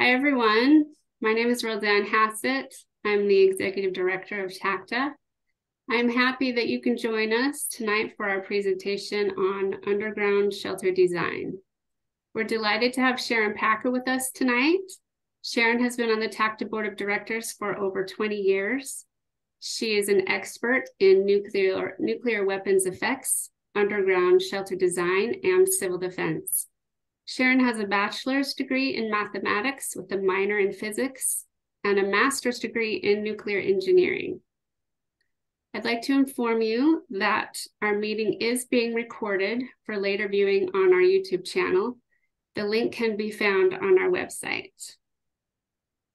Hi, everyone. My name is Roseanne Hassett. I'm the Executive Director of TACDA. I'm happy that you can join us tonight for our presentation on underground shelter design. We're delighted to have Sharon Packer with us tonight. Sharon has been on the TACDA Board of Directors for over 20 years. She is an expert in nuclear, nuclear weapons effects, underground shelter design, and civil defense. Sharon has a bachelor's degree in mathematics with a minor in physics and a master's degree in nuclear engineering. I'd like to inform you that our meeting is being recorded for later viewing on our YouTube channel. The link can be found on our website.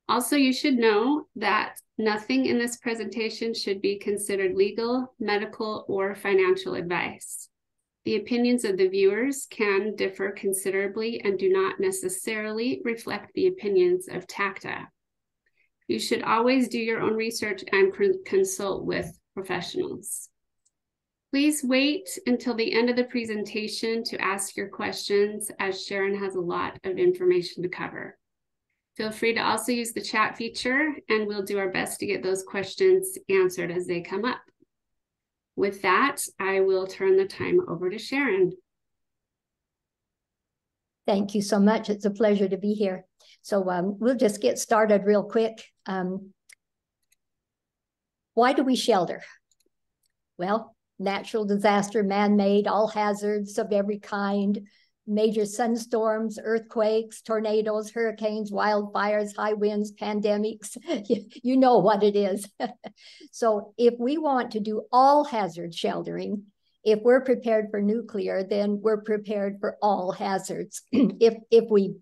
Also, you should know that nothing in this presentation should be considered legal, medical, or financial advice. The opinions of the viewers can differ considerably and do not necessarily reflect the opinions of TACDA. You should always do your own research and consult with professionals. Please wait until the end of the presentation to ask your questions as Sharon has a lot of information to cover. Feel free to also use the chat feature and we'll do our best to get those questions answered as they come up. With that, I will turn the time over to Sharon. Thank you so much. It's a pleasure to be here. So um, we'll just get started real quick. Um, why do we shelter? Well, natural disaster, man-made, all hazards of every kind, major sunstorms, earthquakes, tornadoes, hurricanes, wildfires, high winds, pandemics. you, know what it is. so if we want to do all hazard sheltering, if we're prepared for nuclear, then we're prepared for all hazards if if we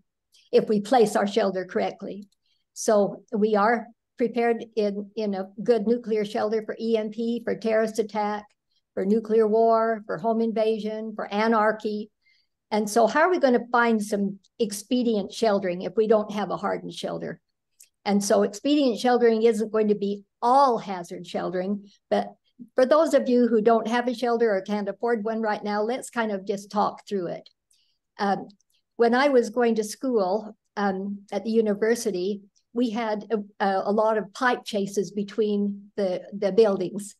if we place our shelter correctly. So we are prepared in, in a good nuclear shelter for EMP, for terrorist attack, for nuclear war, for home invasion, for anarchy, and so, how are we going to find some expedient sheltering if we don't have a hardened shelter? And so, expedient sheltering isn't going to be all hazard sheltering, but for those of you who don't have a shelter or can't afford one right now, let's kind of just talk through it. Um, when I was going to school um, at the university, we had a, a, lot of pipe chases between the, the buildings.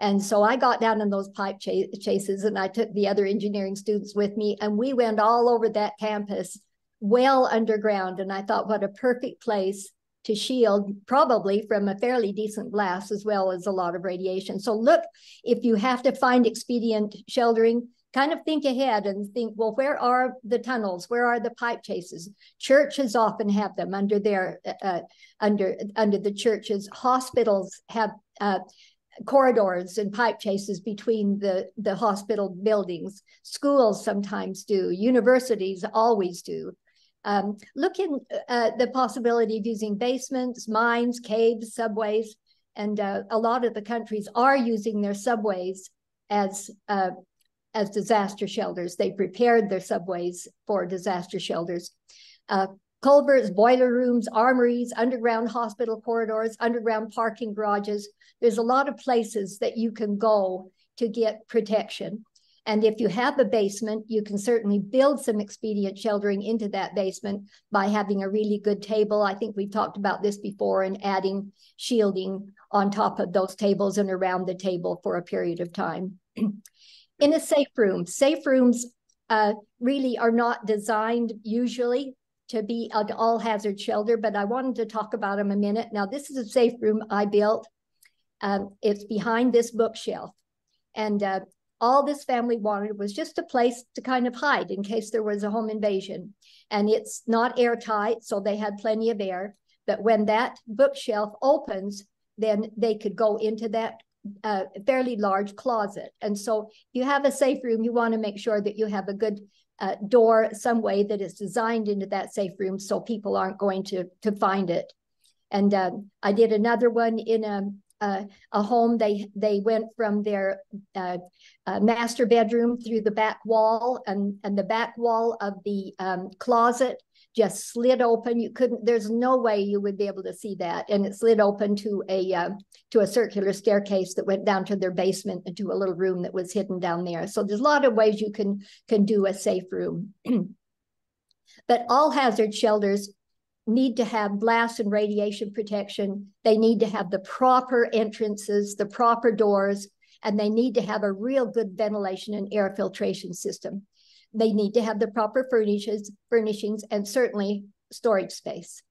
And so I got down in those pipe ch- chases and I took the other engineering students with me and we went all over that campus, well underground. And I thought, what a perfect place to shield, probably from a fairly decent blast as well as a lot of radiation. So look, if you have to find expedient sheltering, kind of think ahead and think, well, where are the tunnels? Where are the pipe chases? Churches often have them under their uh, under under the churches. Hospitals have uh, corridors and pipe chases between the, the hospital buildings. Schools sometimes do, universities always do. Um, look in uh, the possibility of using basements, mines, caves, subways, and uh, a lot of the countries are using their subways as uh, as disaster shelters. They prepared their subways for disaster shelters. Uh, culverts, boiler rooms, armories, underground hospital corridors, underground parking garages. There's a lot of places that you can go to get protection. And if you have a basement, you can certainly build some expedient sheltering into that basement by having a really good table. I think we've talked about this before and adding shielding on top of those tables and around the table for a period of time. In a safe room, safe rooms uh, really are not designed usually to be an all hazard shelter, but I wanted to talk about them a minute. Now, this is a safe room I built. Um, it's behind this bookshelf. And uh, all this family wanted was just a place to kind of hide in case there was a home invasion. And it's not airtight, so they had plenty of air. But when that bookshelf opens, then they could go into that uh, fairly large closet. And so you have a safe room, you want to make sure that you have a good uh, door some way that is designed into that safe room so people aren't going to to find it. And um, I did another one in a uh, a home. They they went from their uh, uh, master bedroom through the back wall, and and the back wall of the um, closet just slid open. You couldn't. There's no way you would be able to see that, and it slid open to a uh, to a circular staircase that went down to their basement into a little room that was hidden down there. So there's a lot of ways you can can do a safe room. but all hazard shelters need to have blast and radiation protection. They need to have the proper entrances, the proper doors, and they need to have a real good ventilation and air filtration system. They need to have the proper furnishings, furnishings and certainly storage space.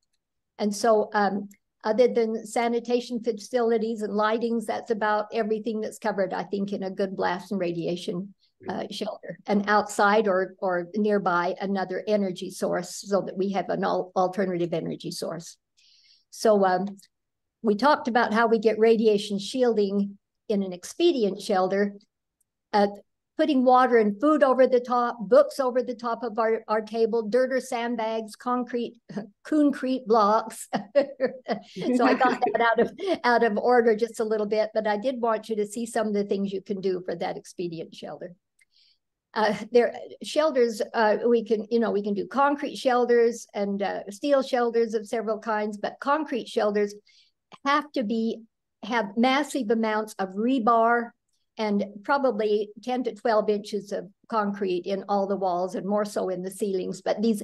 And so um, other than sanitation facilities and lightings, that's about everything that's covered, I think, in a good blast and radiation uh, shelter. And outside or, or nearby, another energy source so that we have an al alternative energy source. So um, we talked about how we get radiation shielding in an expedient shelter. Uh, putting water and food over the top, books over the top of our, our table, dirt or sandbags, concrete, concrete blocks. so I got that out of out of order just a little bit, but I did want you to see some of the things you can do for that expedient shelter. Uh, there shelters uh, we can you know we can do concrete shelters and uh, steel shelters of several kinds but concrete shelters have to be have massive amounts of rebar and probably 10 to 12 inches of concrete in all the walls and more so in the ceilings. But these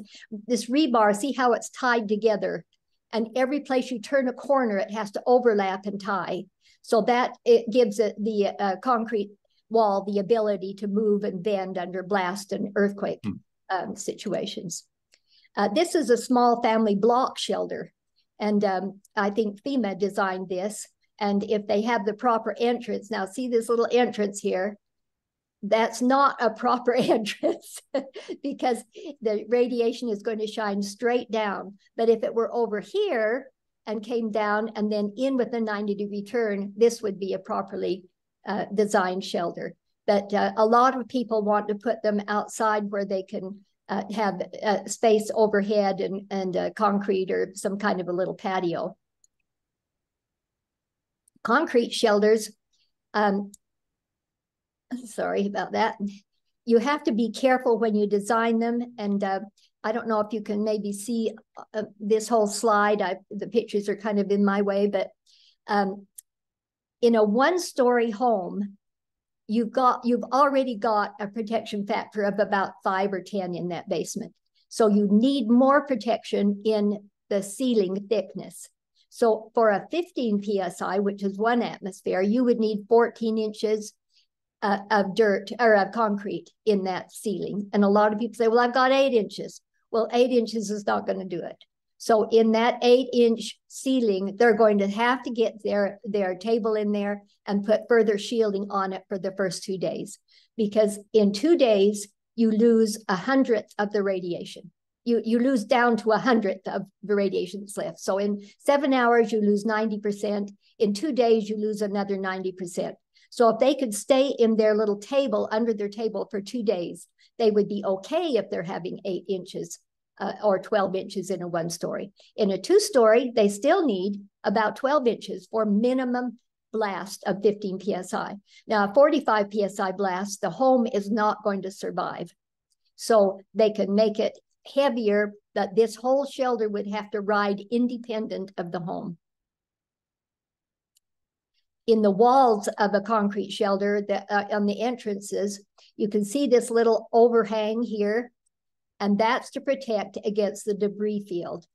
this rebar, see how it's tied together. And every place you turn a corner, it has to overlap and tie. So that it gives it the uh, concrete wall the ability to move and bend under blast and earthquake hmm. um, situations. Uh, this is a small family block shelter. And um, I think FEMA designed this. And if they have the proper entrance, now see this little entrance here, that's not a proper entrance because the radiation is going to shine straight down. But if it were over here and came down and then in with a 90 degree turn, this would be a properly uh, designed shelter. But uh, a lot of people want to put them outside where they can uh, have uh, space overhead and, and uh, concrete or some kind of a little patio concrete shelters, um, sorry about that. You have to be careful when you design them. And uh, I don't know if you can maybe see uh, this whole slide. I, the pictures are kind of in my way, but um, in a one-story home, you've got you've already got a protection factor of about five or ten in that basement. So you need more protection in the ceiling thickness. So for a 15 psi, which is one atmosphere, you would need 14 inches uh, of dirt or of concrete in that ceiling. And a lot of people say, well, I've got eight inches. Well, eight inches is not going to do it. So in that eight inch ceiling, they're going to have to get their, their table in there and put further shielding on it for the first two days. Because in two days, you lose a hundredth of the radiation you, you lose down to a hundredth of the radiation that's left. So in seven hours, you lose 90%. In two days, you lose another 90%. So if they could stay in their little table, under their table for two days, they would be okay if they're having eight inches uh, or 12 inches in a one story. In a two story, they still need about 12 inches for minimum blast of 15 psi. Now, a 45 psi blast, the home is not going to survive. So they can make it heavier that this whole shelter would have to ride independent of the home. In the walls of a concrete shelter, that, uh, on the entrances, you can see this little overhang here, and that's to protect against the debris field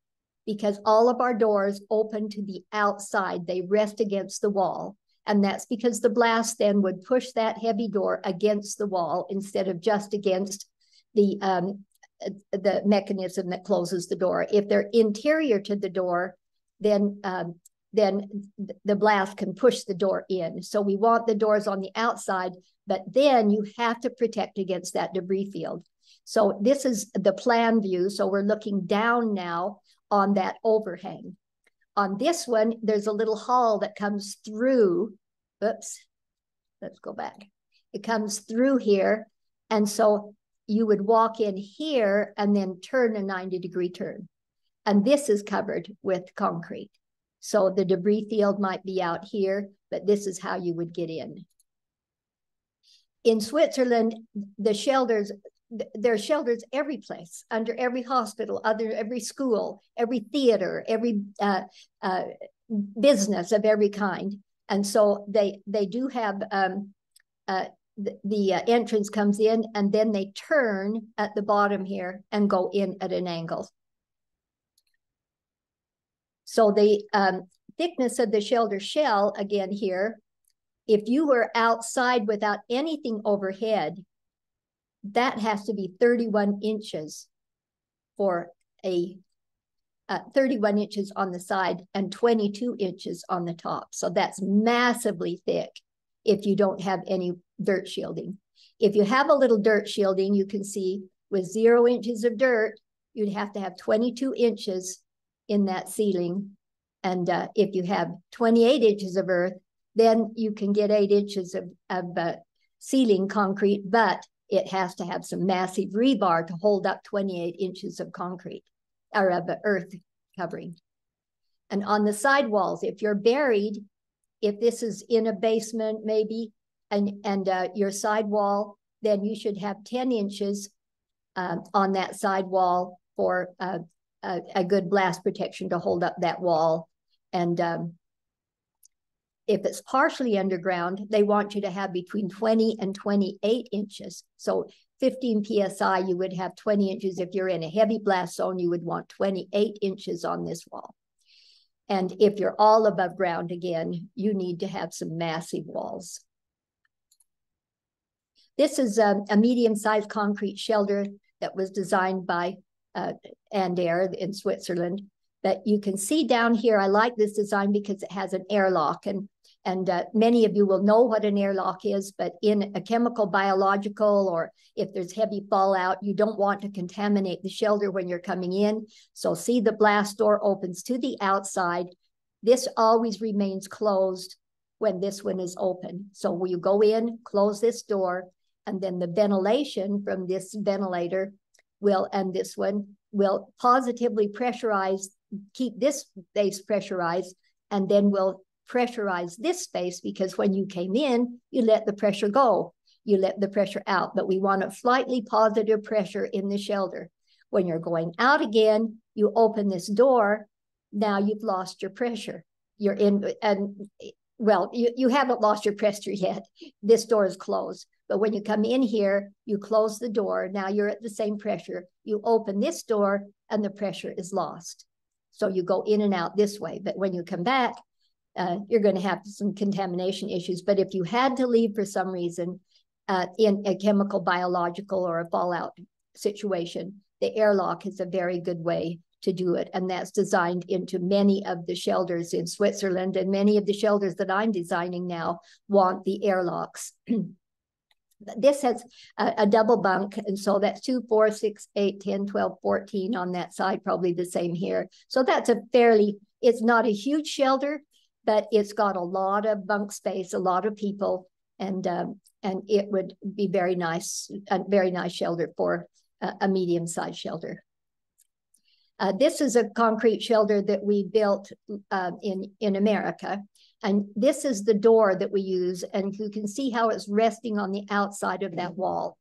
because all of our doors open to the outside. They rest against the wall. And that's because the blast then would push that heavy door against the wall instead of just against the um, the mechanism that closes the door. If they're interior to the door, then um, then the blast can push the door in. So we want the doors on the outside, but then you have to protect against that debris field. So this is the plan view. So we're looking down now on that overhang. On this one, there's a little hall that comes through. Oops, let's go back. It comes through here. And so you would walk in here and then turn a 90 degree turn. And this is covered with concrete. So the debris field might be out here, but this is how you would get in. In Switzerland, the shelters, there are shelters every place, under every hospital, under every school, every theater, every uh, uh, business of every kind. And so they they do have um, uh, the, uh, entrance comes in and then they turn at the bottom here and go in at an angle. So the um, thickness of the shelter shell, again here, if you were outside without anything overhead, that has to be 31 inches for a uh, 31 inches on the side and 22 inches on the top. So that's massively thick if you don't have any dirt shielding. If you have a little dirt shielding, you can see with zero inches of dirt, you'd have to have 22 inches in that ceiling. And uh, if you have 28 inches of earth, then you can get eight inches of, of uh, ceiling concrete, but it has to have some massive rebar to hold up 28 inches of concrete or of earth covering. And on the side walls, if you're buried, if this is in a basement maybe, and, and uh, your side wall, then you should have 10 inches um, on that side wall for uh, a, a, good blast protection to hold up that wall. And um, if it's partially underground, they want you to have between 20 and 28 inches. So 15 psi, you would have 20 inches. If you're in a heavy blast zone, you would want 28 inches on this wall. And if you're all above ground again, you need to have some massive walls. This is a, a medium-sized concrete shelter that was designed by uh, Air in Switzerland. But you can see down here, I like this design because it has an airlock. And and uh, many of you will know what an airlock is, but in a chemical, biological, or if there's heavy fallout, you don't want to contaminate the shelter when you're coming in. So see the blast door opens to the outside. This always remains closed when this one is open. So you go in, close this door, and then the ventilation from this ventilator will, and this one, will positively pressurize, keep this space pressurized, and then will pressurize this space because when you came in, you let the pressure go, you let the pressure out, but we want a slightly positive pressure in the shelter. When you're going out again, you open this door, now you've lost your pressure. You're in, and well, you, you haven't lost your pressure yet. This door is closed. But when you come in here, you close the door. Now you're at the same pressure. You open this door and the pressure is lost. So you go in and out this way. But when you come back, uh, you're going to have some contamination issues. But if you had to leave for some reason uh, in a chemical, biological, or a fallout situation, the airlock is a very good way to do it. And that's designed into many of the shelters in Switzerland. And many of the shelters that I'm designing now want the airlocks. this has a, a, double bunk. And so that's two, four, six, eight, 10, 12, 14 on that side, probably the same here. So that's a fairly, it's not a huge shelter, but it's got a lot of bunk space, a lot of people, and um, and it would be very nice, a very nice shelter for a, a medium-sized shelter. Uh, this is a concrete shelter that we built uh, in in America, and this is the door that we use, and you can see how it's resting on the outside of that wall,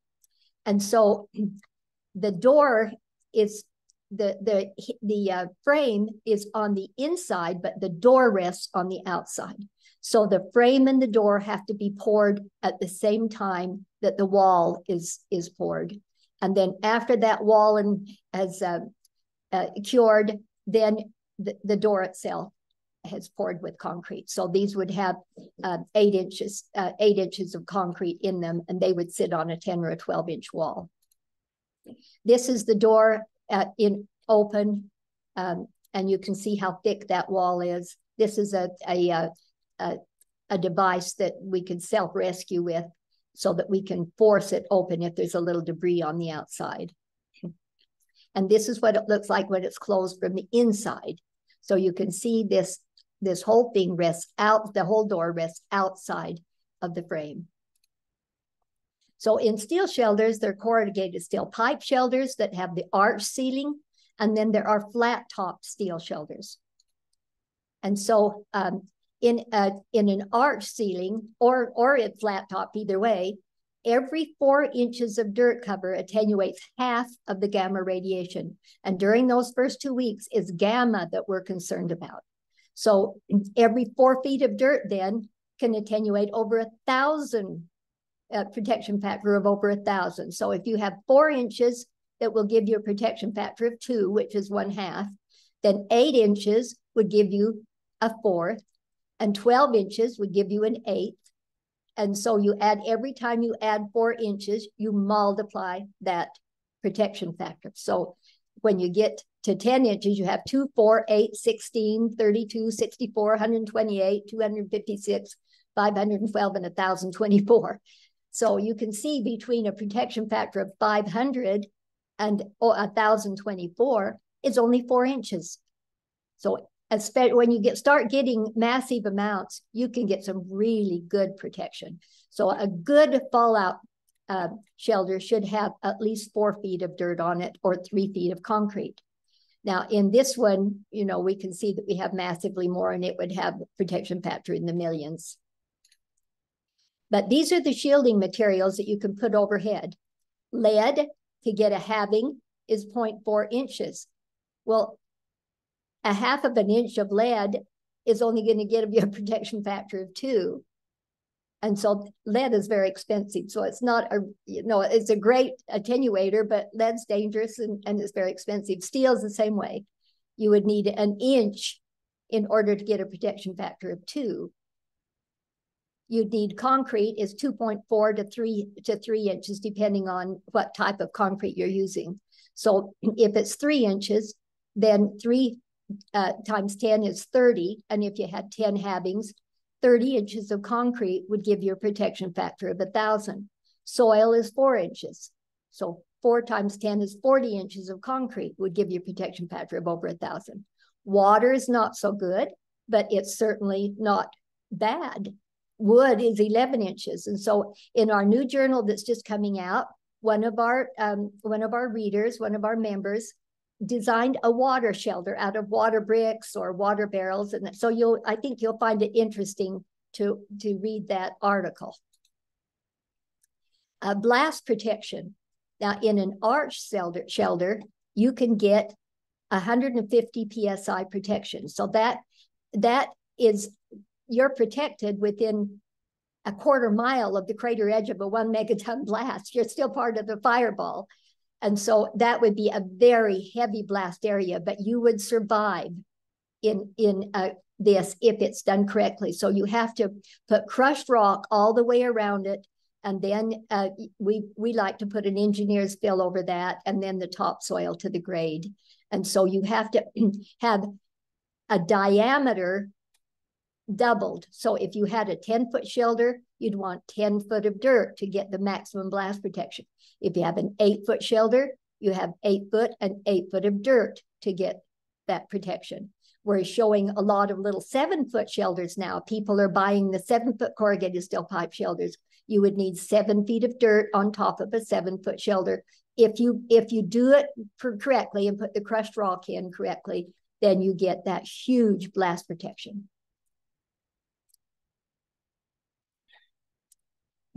and so the door is the the the uh, frame is on the inside, but the door rests on the outside. So the frame and the door have to be poured at the same time that the wall is is poured, and then after that wall and has uh, uh, cured, then the, the door itself has poured with concrete. So these would have uh, eight inches uh, eight inches of concrete in them, and they would sit on a ten or a twelve inch wall. This is the door uh, in open, um, and you can see how thick that wall is. This is a, a, uh, a, a device that we can self-rescue with so that we can force it open if there's a little debris on the outside. And this is what it looks like when it's closed from the inside. So you can see this, this whole thing rests out, the whole door rests outside of the frame. So in steel shelters, they're corrugated steel pipe shelters that have the arch ceiling, and then there are flat top steel shelters. And so um, in, a, in an arch ceiling or, or a flat top, either way, every four inches of dirt cover attenuates half of the gamma radiation. And during those first two weeks, it's gamma that we're concerned about. So every four feet of dirt then can attenuate over a thousand a protection factor of over a thousand. So if you have four inches, that will give you a protection factor of two, which is one half. Then eight inches would give you a fourth, and 12 inches would give you an eighth. And so you add every time you add four inches, you multiply that protection factor. So when you get to 10 inches, you have 2, 4, 8, 16, 32, 64, 128, 256, 512, and 1,024. So you can see between a protection factor of 500 and oh, 1,024, it's only four inches. So when you get start getting massive amounts, you can get some really good protection. So a good fallout uh, shelter should have at least four feet of dirt on it or three feet of concrete. Now, in this one, you know, we can see that we have massively more and it would have protection factor in the millions. But these are the shielding materials that you can put overhead. Lead to get a halving is 0.4 inches. Well, a half of an inch of lead is only going to give you a protection factor of two. And so lead is very expensive. So it's not a, you know, it's a great attenuator, but lead's dangerous and, and it's very expensive. Steel is the same way. You would need an inch in order to get a protection factor of two. You'd need concrete is 2.4 to three to three inches, depending on what type of concrete you're using. So if it's three inches, then three uh, times 10 is 30. And if you had 10 halvings, 30 inches of concrete would give you a protection factor of a thousand. Soil is four inches. So four times 10 is 40 inches of concrete would give you a protection factor of over a thousand. Water is not so good, but it's certainly not bad. Wood is 11 inches. And so in our new journal that's just coming out, one of our um, one of our readers, one of our members, designed a water shelter out of water bricks or water barrels. And so you'll, I think you'll find it interesting to, to read that article. Uh, blast protection. Now in an arch shelter, shelter, you can get 150 PSI protection. So that, that is, you're protected within a quarter mile of the crater edge of a one megaton blast. You're still part of the fireball. And so that would be a very heavy blast area, but you would survive in, in uh, this if it's done correctly. So you have to put crushed rock all the way around it. And then uh, we, we like to put an engineer's fill over that and then the topsoil to the grade. And so you have to have a diameter doubled. So if you had a 10 foot shelter, you'd want 10 foot of dirt to get the maximum blast protection. If you have an eight foot shelter, you have eight foot and eight foot of dirt to get that protection. We're showing a lot of little seven foot shelters now. People are buying the seven foot corrugated steel pipe shelters. You would need seven feet of dirt on top of a seven foot shelter. If you if you do it correctly and put the crushed rock in correctly, then you get that huge blast protection.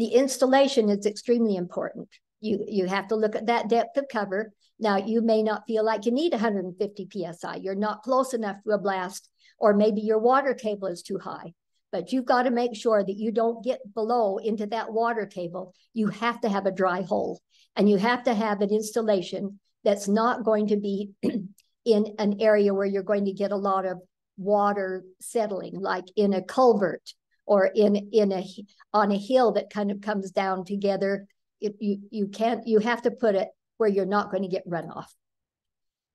The installation is extremely important. You, you have to look at that depth of cover. Now, you may not feel like you need 150 PSI. You're not close enough to a blast, or maybe your water table is too high. But you've got to make sure that you don't get below into that water table. You have to have a dry hole, and you have to have an installation that's not going to be in an area where you're going to get a lot of water settling, like in a culvert or in in a on a hill that kind of comes down together it, you you can't you have to put it where you're not going to get runoff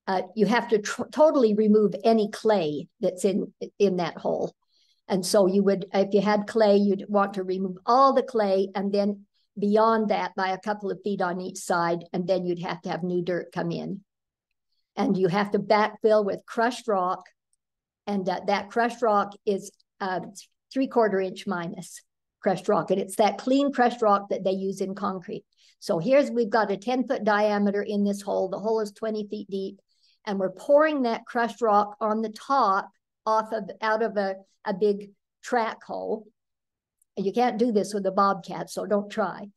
uh, you have to totally remove any clay that's in in that hole. And so you would if you had clay you'd want to remove all the clay and then beyond that by a couple of feet on each side and then you'd have to have new dirt come in. And you have to backfill with crushed rock and uh, that crushed rock is uh, three quarter inch minus crushed rock. And it's that clean crushed rock that they use in concrete. So here's, we've got a 10 foot diameter in this hole. The hole is 20 feet deep. And we're pouring that crushed rock on the top off of, out of a, a big track hole. And you can't do this with a bobcat, so don't try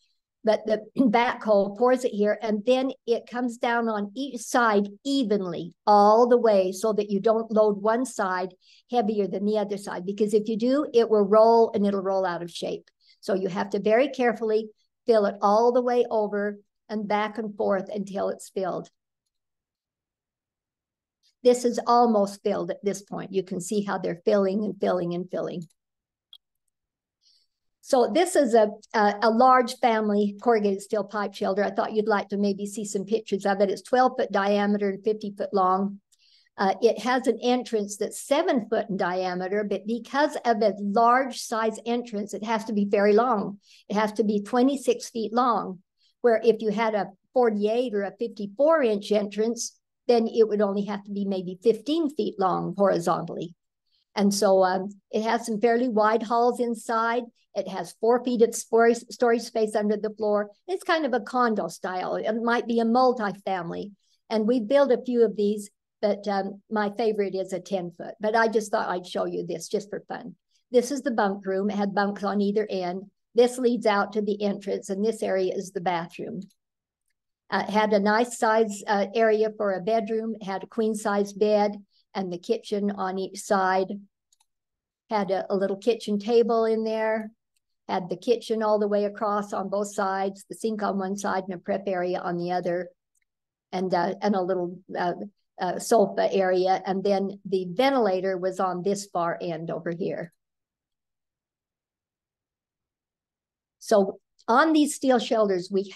but the backhoe pours it here and then it comes down on each side evenly all the way so that you don't load one side heavier than the other side because if you do it will roll and it'll roll out of shape so you have to very carefully fill it all the way over and back and forth until it's filled This is almost filled at this point. You can see how they're filling and filling and filling. So this is a, a, a, large family corrugated steel pipe shelter. I thought you'd like to maybe see some pictures of it. It's 12 foot diameter and 50 foot long. Uh, it has an entrance that's seven foot in diameter, but because of a large size entrance, it has to be very long. It has to be 26 feet long, where if you had a 48 or a 54 inch entrance, then it would only have to be maybe 15 feet long horizontally. And so um, it has some fairly wide halls inside. It has four feet of storage space under the floor. It's kind of a condo style. It might be a multi-family. And we built a few of these, but um, my favorite is a 10 foot. But I just thought I'd show you this just for fun. This is the bunk room. It had bunks on either end. This leads out to the entrance, and this area is the bathroom. Uh, had a nice size uh, area for a bedroom, had a queen size bed and the kitchen on each side. Had a, a little kitchen table in there, had the kitchen all the way across on both sides, the sink on one side and a prep area on the other, and uh, and a little uh, uh, sofa area. And then the ventilator was on this far end over here. So on these steel shelters, we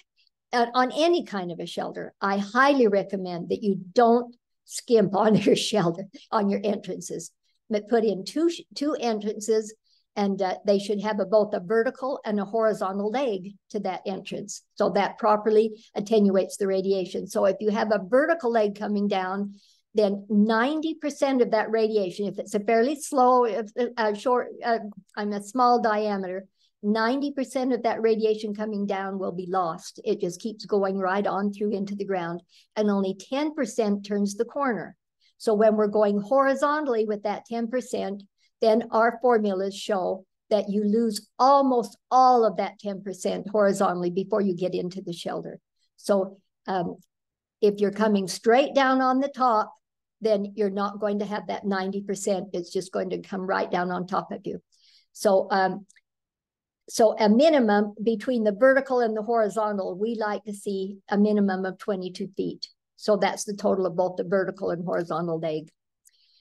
on any kind of a shelter, I highly recommend that you don't skimp on your shelter on your entrances, but put in two two entrances and uh, they should have a, both a vertical and a horizontal leg to that entrance. So that properly attenuates the radiation. So if you have a vertical leg coming down, then 90% of that radiation, if it's a fairly slow, if, uh, short, uh, I'm a small diameter, 90% of that radiation coming down will be lost. It just keeps going right on through into the ground, and only 10% turns the corner. So when we're going horizontally with that 10%, then our formulas show that you lose almost all of that 10% horizontally before you get into the shelter. So um, if you're coming straight down on the top, then you're not going to have that 90%. It's just going to come right down on top of you. So um, so a minimum between the vertical and the horizontal, we like to see a minimum of 22 feet. So that's the total of both the vertical and horizontal leg.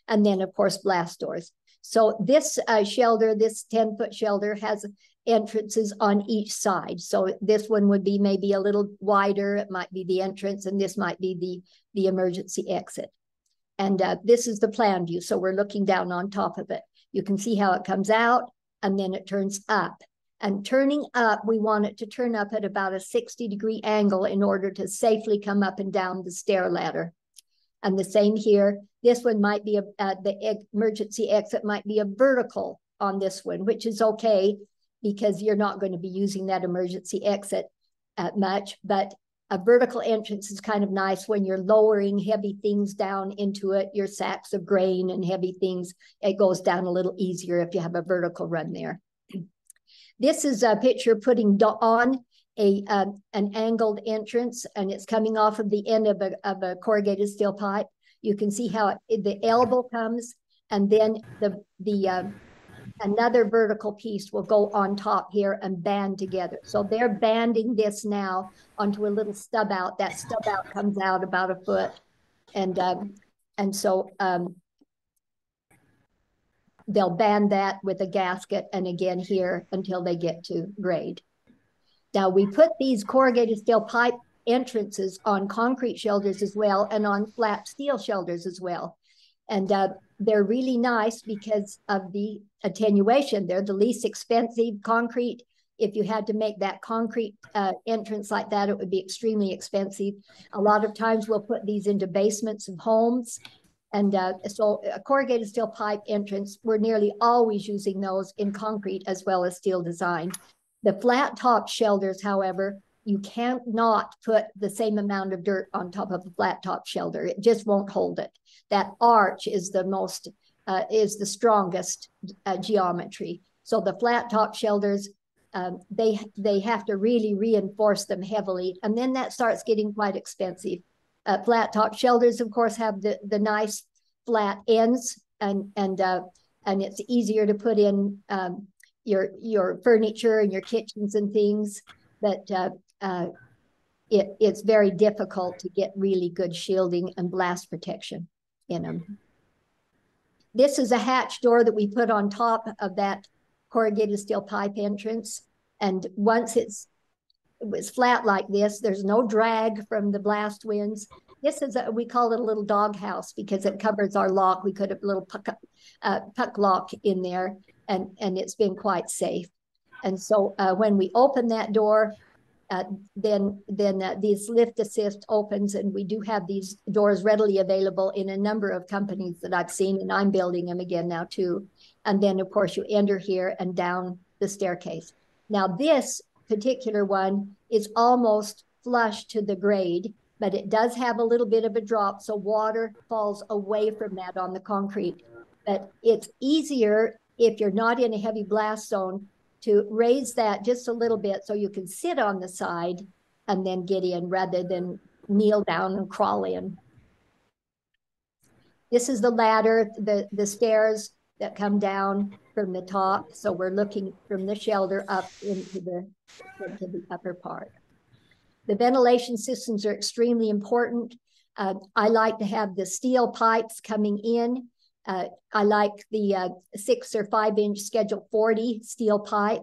And then of course, blast doors. So this uh, shelter, this 10 foot shelter has entrances on each side. So this one would be maybe a little wider. It might be the entrance and this might be the, the emergency exit. And uh, this is the plan view. So we're looking down on top of it. You can see how it comes out and then it turns up. And turning up, we want it to turn up at about a 60 degree angle in order to safely come up and down the stair ladder. And the same here. This one might be a, uh, the emergency exit might be a vertical on this one, which is okay because you're not going to be using that emergency exit uh, much. But a vertical entrance is kind of nice when you're lowering heavy things down into it, your sacks of grain and heavy things. It goes down a little easier if you have a vertical run there. This is a picture putting on a an angled entrance, and it's coming off of the end of a, of a corrugated steel pipe. You can see how it, the elbow comes, and then the the uh, another vertical piece will go on top here and band together. So they're banding this now onto a little stub out. That stub out comes out about a foot, and um, and so um, they'll band that with a gasket and again here until they get to grade. Now we put these corrugated steel pipe entrances on concrete shelters as well and on flat steel shelters as well. And uh, they're really nice because of the attenuation. They're the least expensive concrete. If you had to make that concrete uh, entrance like that, it would be extremely expensive. A lot of times we'll put these into basements of homes and uh, so a corrugated steel pipe entrance, we're nearly always using those in concrete as well as steel design. The flat top shelters, however, you can't not put the same amount of dirt on top of a flat top shelter. It just won't hold it. That arch is the most, uh, is the strongest uh, geometry. So the flat top shelters, um, they they have to really reinforce them heavily, and then that starts getting quite expensive. Uh, flat top shelters, of course, have the, the nice flat ends and, and, uh, and it's easier to put in um, your, your furniture and your kitchens and things. But uh, uh, it, it's very difficult to get really good shielding and blast protection in them. This is a hatch door that we put on top of that corrugated steel pipe entrance. And once it's it was flat like this, there's no drag from the blast winds. This is a, we call it a little dog house because it covers our lock. We could have a little puck, uh, puck lock in there, and and it's been quite safe. And so uh, when we open that door, uh, then then uh, these lift assist opens and we do have these doors readily available in a number of companies that I've seen and I'm building them again now too. And then of course you enter here and down the staircase. Now this particular one is almost flush to the grade, but it does have a little bit of a drop. So water falls away from that on the concrete. But it's easier if you're not in a heavy blast zone to raise that just a little bit so you can sit on the side and then get in rather than kneel down and crawl in. This is the ladder, the, the stairs that come down from the top. So we're looking from the shelter up into the, into the upper part. The ventilation systems are extremely important. Uh, I like to have the steel pipes coming in uh, I like the uh, six or five inch schedule 40 steel pipe.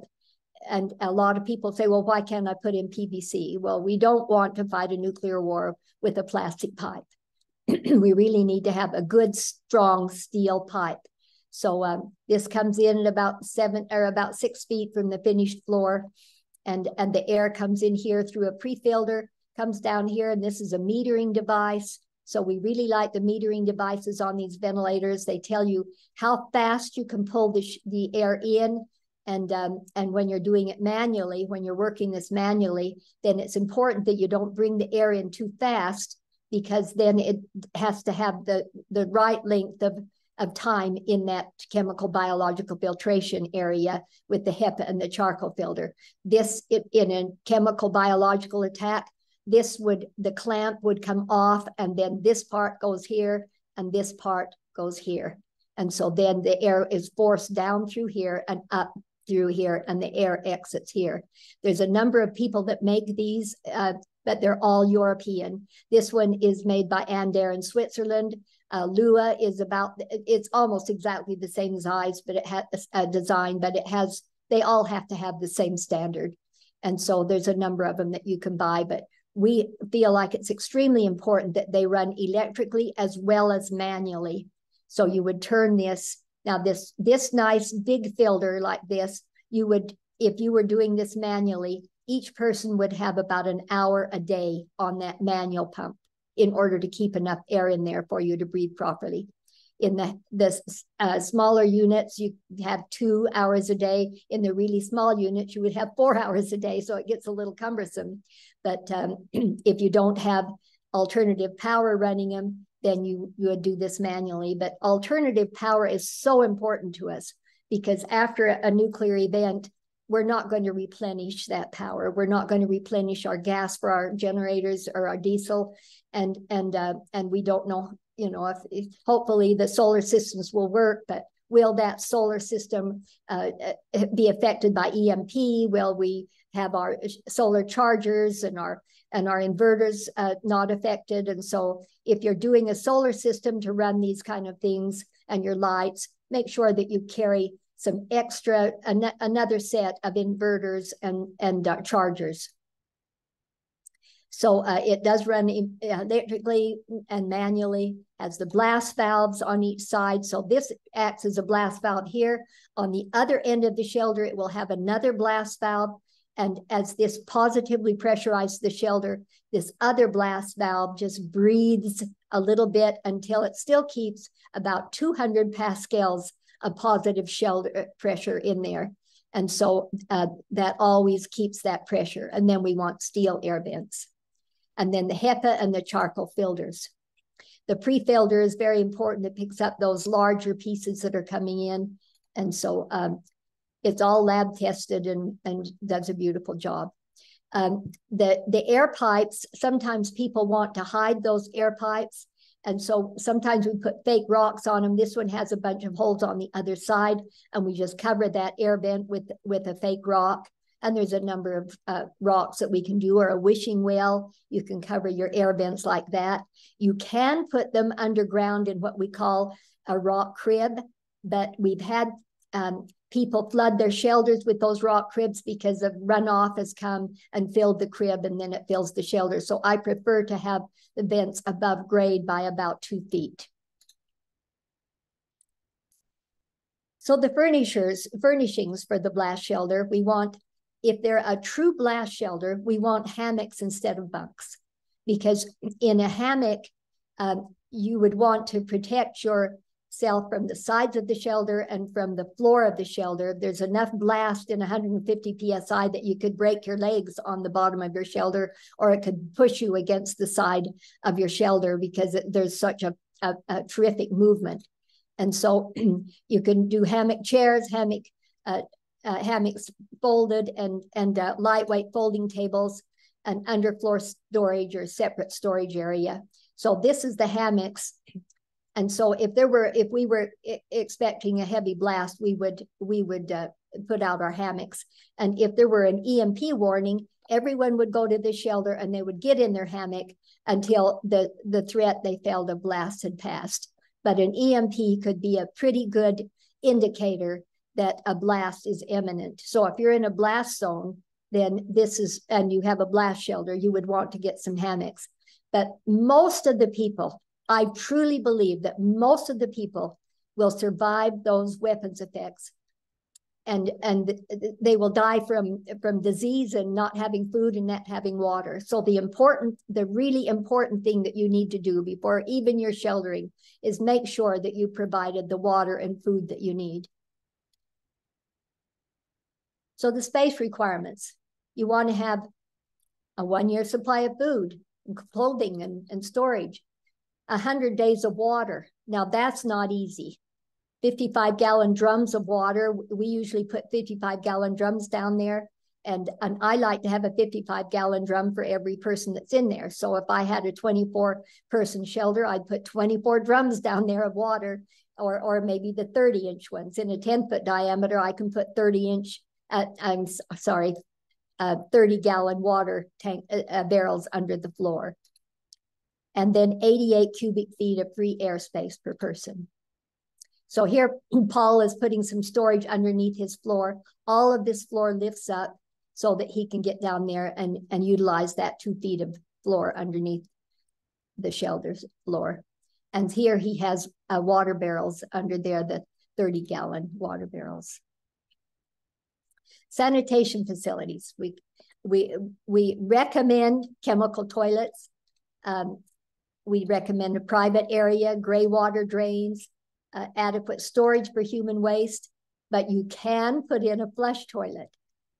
And a lot of people say, well, why can't I put in PVC? Well, we don't want to fight a nuclear war with a plastic pipe. we really need to have a good, strong steel pipe. So um, this comes in at about seven or about six feet from the finished floor. And, and the air comes in here through a pre-filter, comes down here, and this is a metering device. So we really like the metering devices on these ventilators. They tell you how fast you can pull the, the air in. And, um, and when you're doing it manually, when you're working this manually, then it's important that you don't bring the air in too fast because then it has to have the, the right length of, of time in that chemical biological filtration area with the HEPA and the charcoal filter. This, it, in a chemical biological attack, this would, the clamp would come off and then this part goes here and this part goes here. And so then the air is forced down through here and up through here and the air exits here. There's a number of people that make these, uh, but they're all European. This one is made by Andair in Switzerland. Uh, Lua is about, it's almost exactly the same as eyes, but it has a design, but it has, they all have to have the same standard. And so there's a number of them that you can buy, but we feel like it's extremely important that they run electrically as well as manually. So you would turn this, now this, this nice big filter like this, you would, if you were doing this manually, each person would have about an hour a day on that manual pump in order to keep enough air in there for you to breathe properly. In the, the uh, smaller units, you have two hours a day. In the really small units, you would have four hours a day. So it gets a little cumbersome. But um, if you don't have alternative power running them, then you, you would do this manually. But alternative power is so important to us because after a nuclear event, we're not going to replenish that power. We're not going to replenish our gas for our generators or our diesel, and and uh, and we don't know, you know, if, if, hopefully the solar systems will work, but will that solar system uh, uh be affected by EMP? Will we have our solar chargers and our and our inverters uh, not affected. And so if you're doing a solar system to run these kind of things and your lights, make sure that you carry some extra, an another set of inverters and, and uh, chargers. So uh, it does run electrically and manually, has the blast valves on each side. So this acts as a blast valve here. On the other end of the shelter, it will have another blast valve and as this positively pressurizes the shelter, this other blast valve just breathes a little bit until it still keeps about 200 pascals of positive shelter uh, pressure in there. And so uh, that always keeps that pressure. And then we want steel air vents. And then the HEPA and the charcoal filters. The pre-filter is very important. It picks up those larger pieces that are coming in. And so um, it's all lab tested and, and does a beautiful job. Um, the, the air pipes, sometimes people want to hide those air pipes. And so sometimes we put fake rocks on them. This one has a bunch of holes on the other side, and we just cover that air vent with, with a fake rock. And there's a number of uh, rocks that we can do, or a wishing well. You can cover your air vents like that. You can put them underground in what we call a rock crib, but we've had um, people flood their shelters with those rock cribs because of runoff has come and filled the crib and then it fills the shelter. So I prefer to have the vents above grade by about two feet. So the furnishers, furnishings for the blast shelter, we want, if they're a true blast shelter, we want hammocks instead of bunks. Because in a hammock, um, you would want to protect your cell from the sides of the shelter and from the floor of the shelter. There's enough blast in 150 psi that you could break your legs on the bottom of your shelter, or it could push you against the side of your shelter because it, there's such a, a, a, terrific movement. And so you can do hammock chairs, hammock uh, uh, hammocks folded, and and uh, lightweight folding tables, and underfloor storage or separate storage area. So this is the hammocks and so if there were, if we were expecting a heavy blast, we would we would uh, put out our hammocks. And if there were an EMP warning, everyone would go to the shelter and they would get in their hammock until the the threat they felt of blast had passed. But an EMP could be a pretty good indicator that a blast is imminent. So if you're in a blast zone, then this is, and you have a blast shelter, you would want to get some hammocks. But most of the people I truly believe that most of the people will survive those weapons effects and and they will die from from disease and not having food and not having water. So the important the really important thing that you need to do before even your sheltering is make sure that you provided the water and food that you need. So the space requirements. You want to have a one year supply of food and clothing and, and storage 100 days of water. Now, that's not easy. 55 gallon drums of water. We usually put 55 gallon drums down there. And, and I like to have a 55 gallon drum for every person that's in there. So if I had a 24 person shelter, I'd put 24 drums down there of water or, or maybe the 30 inch ones. In a 10 foot diameter, I can put 30 inch, uh, I'm sorry, uh, 30 gallon water tank uh, uh barrels under the floor and then 88 cubic feet of free airspace per person. So here, Paul is putting some storage underneath his floor. All of this floor lifts up so that he can get down there and, and utilize that two feet of floor underneath the shelter's floor. And here he has uh, water barrels under there, the 30 gallon water barrels. Sanitation facilities. We, we, we recommend chemical toilets. Um, we recommend a private area, gray water drains, uh, adequate storage for human waste, but you can put in a flush toilet.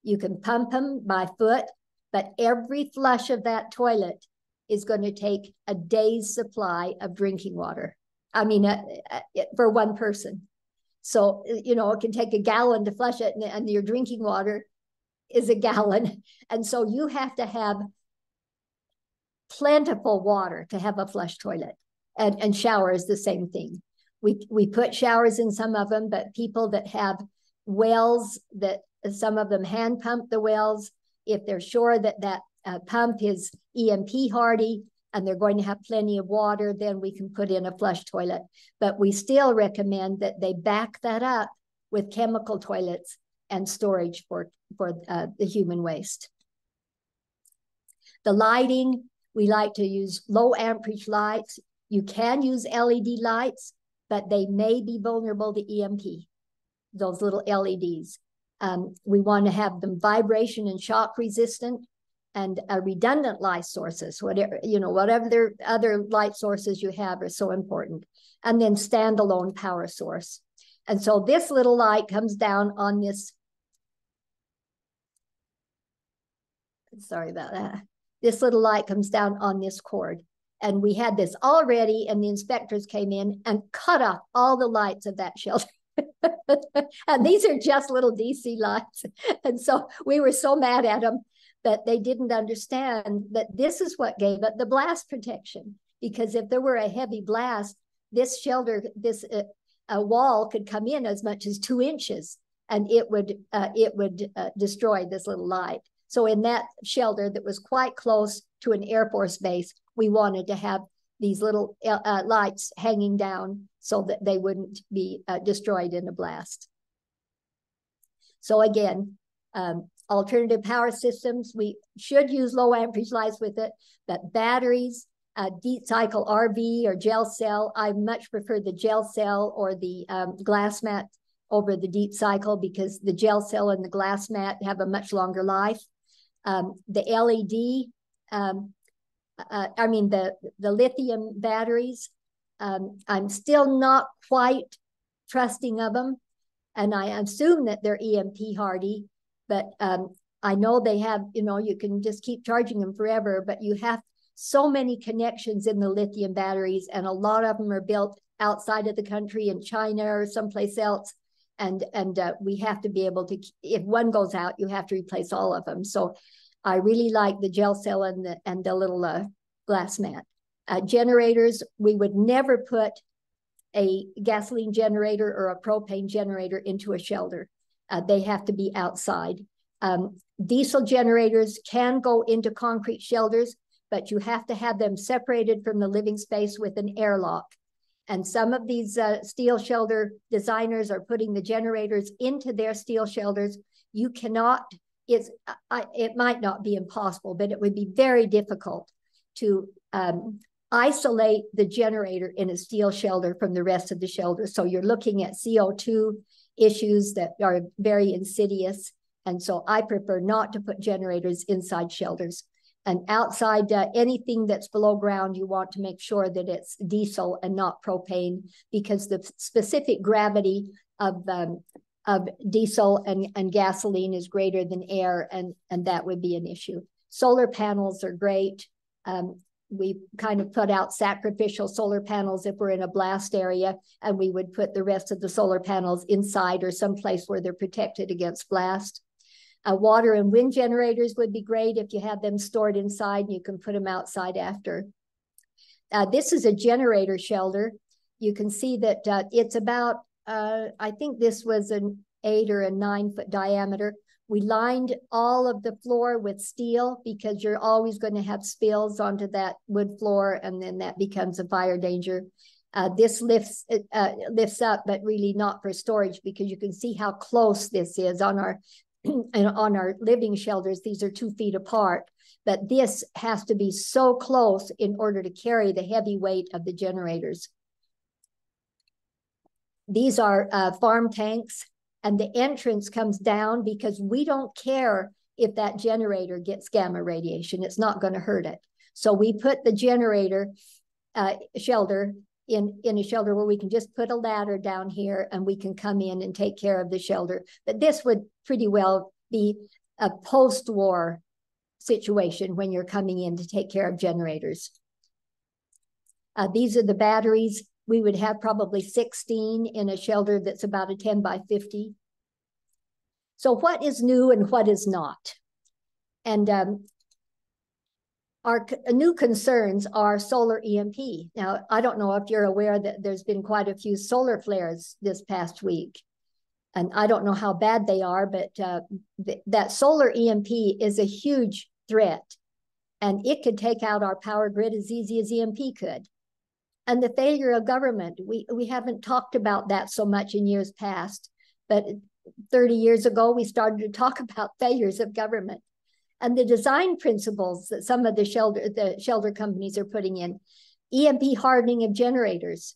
You can pump them by foot, but every flush of that toilet is going to take a day's supply of drinking water. I mean, uh, uh, for one person. So, you know, it can take a gallon to flush it, and, and your drinking water is a gallon. And so you have to have plentiful water to have a flush toilet. And, and shower is the same thing. We, we put showers in some of them, but people that have wells that some of them hand pump the wells, if they're sure that that uh, pump is EMP hardy and they're going to have plenty of water, then we can put in a flush toilet. But we still recommend that they back that up with chemical toilets and storage for, for uh, the human waste. The lighting, we like to use low amperage lights. You can use LED lights, but they may be vulnerable to EMP, those little LEDs. Um, we want to have them vibration and shock resistant and uh, redundant light sources, whatever, you know, whatever other light sources you have are so important. And then standalone power source. And so this little light comes down on this. Sorry about that this little light comes down on this cord. And we had this already, and the inspectors came in and cut off all the lights of that shelter. and these are just little DC lights. And so we were so mad at them that they didn't understand that this is what gave it the blast protection. Because if there were a heavy blast, this shelter, this uh, wall could come in as much as two inches and it would uh, it would uh, destroy this little light. So in that shelter that was quite close to an Air Force base, we wanted to have these little uh, uh lights hanging down so that they wouldn't be uh, destroyed in a blast. So again, um, alternative power systems, we should use low amperage lights with it, but batteries, uh, deep cycle RV or gel cell, I much prefer the gel cell or the um, glass mat over the deep cycle because the gel cell and the glass mat have a much longer life. Um, the LED, um, uh, I mean the, the lithium batteries, um, I'm still not quite trusting of them. And I assume that they're EMP hardy, but um, I know they have, you know, you can just keep charging them forever, but you have so many connections in the lithium batteries, and a lot of them are built outside of the country in China or someplace else. And and uh, we have to be able to, if one goes out, you have to replace all of them. So I really like the gel cell and the and the little uh, glass mat. Uh, generators, we would never put a gasoline generator or a propane generator into a shelter. Uh, they have to be outside. Um, diesel generators can go into concrete shelters, but you have to have them separated from the living space with an airlock. And some of these uh, steel shelter designers are putting the generators into their steel shelters. You cannot, it's, I, it might not be impossible, but it would be very difficult to um, isolate the generator in a steel shelter from the rest of the shelter. So you're looking at CO2 issues that are very insidious. And so I prefer not to put generators inside shelters. And outside uh, anything that's below ground, you want to make sure that it's diesel and not propane because the specific gravity of um, of diesel and, and gasoline is greater than air, and, and that would be an issue. Solar panels are great. Um, we kind of put out sacrificial solar panels if we're in a blast area, and we would put the rest of the solar panels inside or someplace where they're protected against blast. Uh, water and wind generators would be great if you have them stored inside and you can put them outside after. Uh, this is a generator shelter. You can see that uh, it's about, uh, I think this was an eight or a nine foot diameter. We lined all of the floor with steel because you're always going to have spills onto that wood floor, and then that becomes a fire danger. Uh, this lifts uh, lifts up, but really not for storage because you can see how close this is on our on our living shelters. These are two feet apart, but this has to be so close in order to carry the heavy weight of the generators. These are uh, farm tanks and the entrance comes down because we don't care if that generator gets gamma radiation. It's not going to hurt it. So we put the generator uh, shelter in, in a shelter where we can just put a ladder down here and we can come in and take care of the shelter. But this would pretty well be a post-war situation when you're coming in to take care of generators. Uh, these are the batteries we would have probably 16 in a shelter that's about a 10 by 50. So what is new and what is not? And um, our new concerns are solar EMP. Now, I don't know if you're aware that there's been quite a few solar flares this past week. And I don't know how bad they are, but uh, th that solar EMP is a huge threat. And it could take out our power grid as easy as EMP could and the failure of government. We, we haven't talked about that so much in years past, but 30 years ago, we started to talk about failures of government and the design principles that some of the shelter, the shelter companies are putting in, EMP hardening of generators,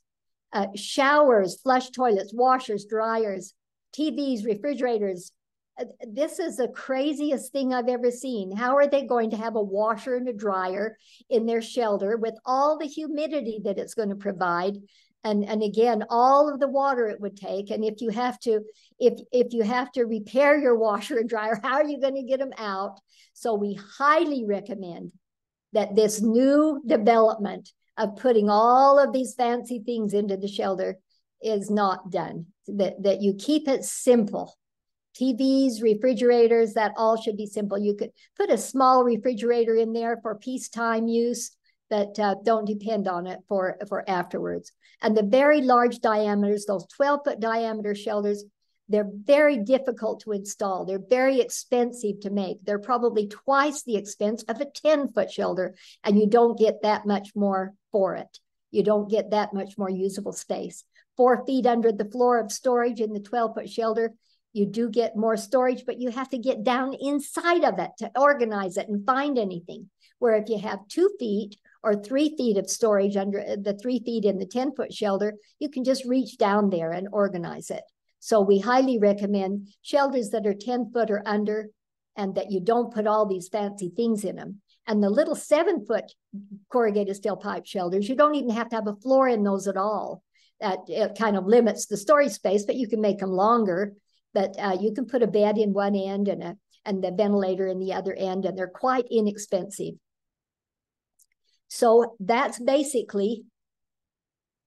uh, showers, flush toilets, washers, dryers, TVs, refrigerators, uh, this is the craziest thing I've ever seen. How are they going to have a washer and a dryer in their shelter with all the humidity that it's going to provide? And, and again, all of the water it would take. And if you have to, if if you have to repair your washer and dryer, how are you going to get them out? So we highly recommend that this new development of putting all of these fancy things into the shelter is not done. That that you keep it simple TVs, refrigerators, that all should be simple. You could put a small refrigerator in there for peacetime use, but uh, don't depend on it for, for afterwards. And the very large diameters, those 12 foot diameter shelters, They're very difficult to install. They're very expensive to make. They're probably twice the expense of a 10 foot shelter, and you don't get that much more for it. You don't get that much more usable space. Four feet under the floor of storage in the 12 foot shelter, you do get more storage, but you have to get down inside of it to organize it and find anything. Where if you have two feet or three feet of storage under uh, the three feet in the 10 foot shelter, you can just reach down there and organize it. So we highly recommend shelters that are 10 foot or under and that you don't put all these fancy things in them. And the little seven foot corrugated steel pipe shelters, you don't even have to have a floor in those at all. That it kind of limits the storage space, but you can make them longer. But uh, you can put a bed in one end and a and the ventilator in the other end, and they're quite inexpensive. So that's basically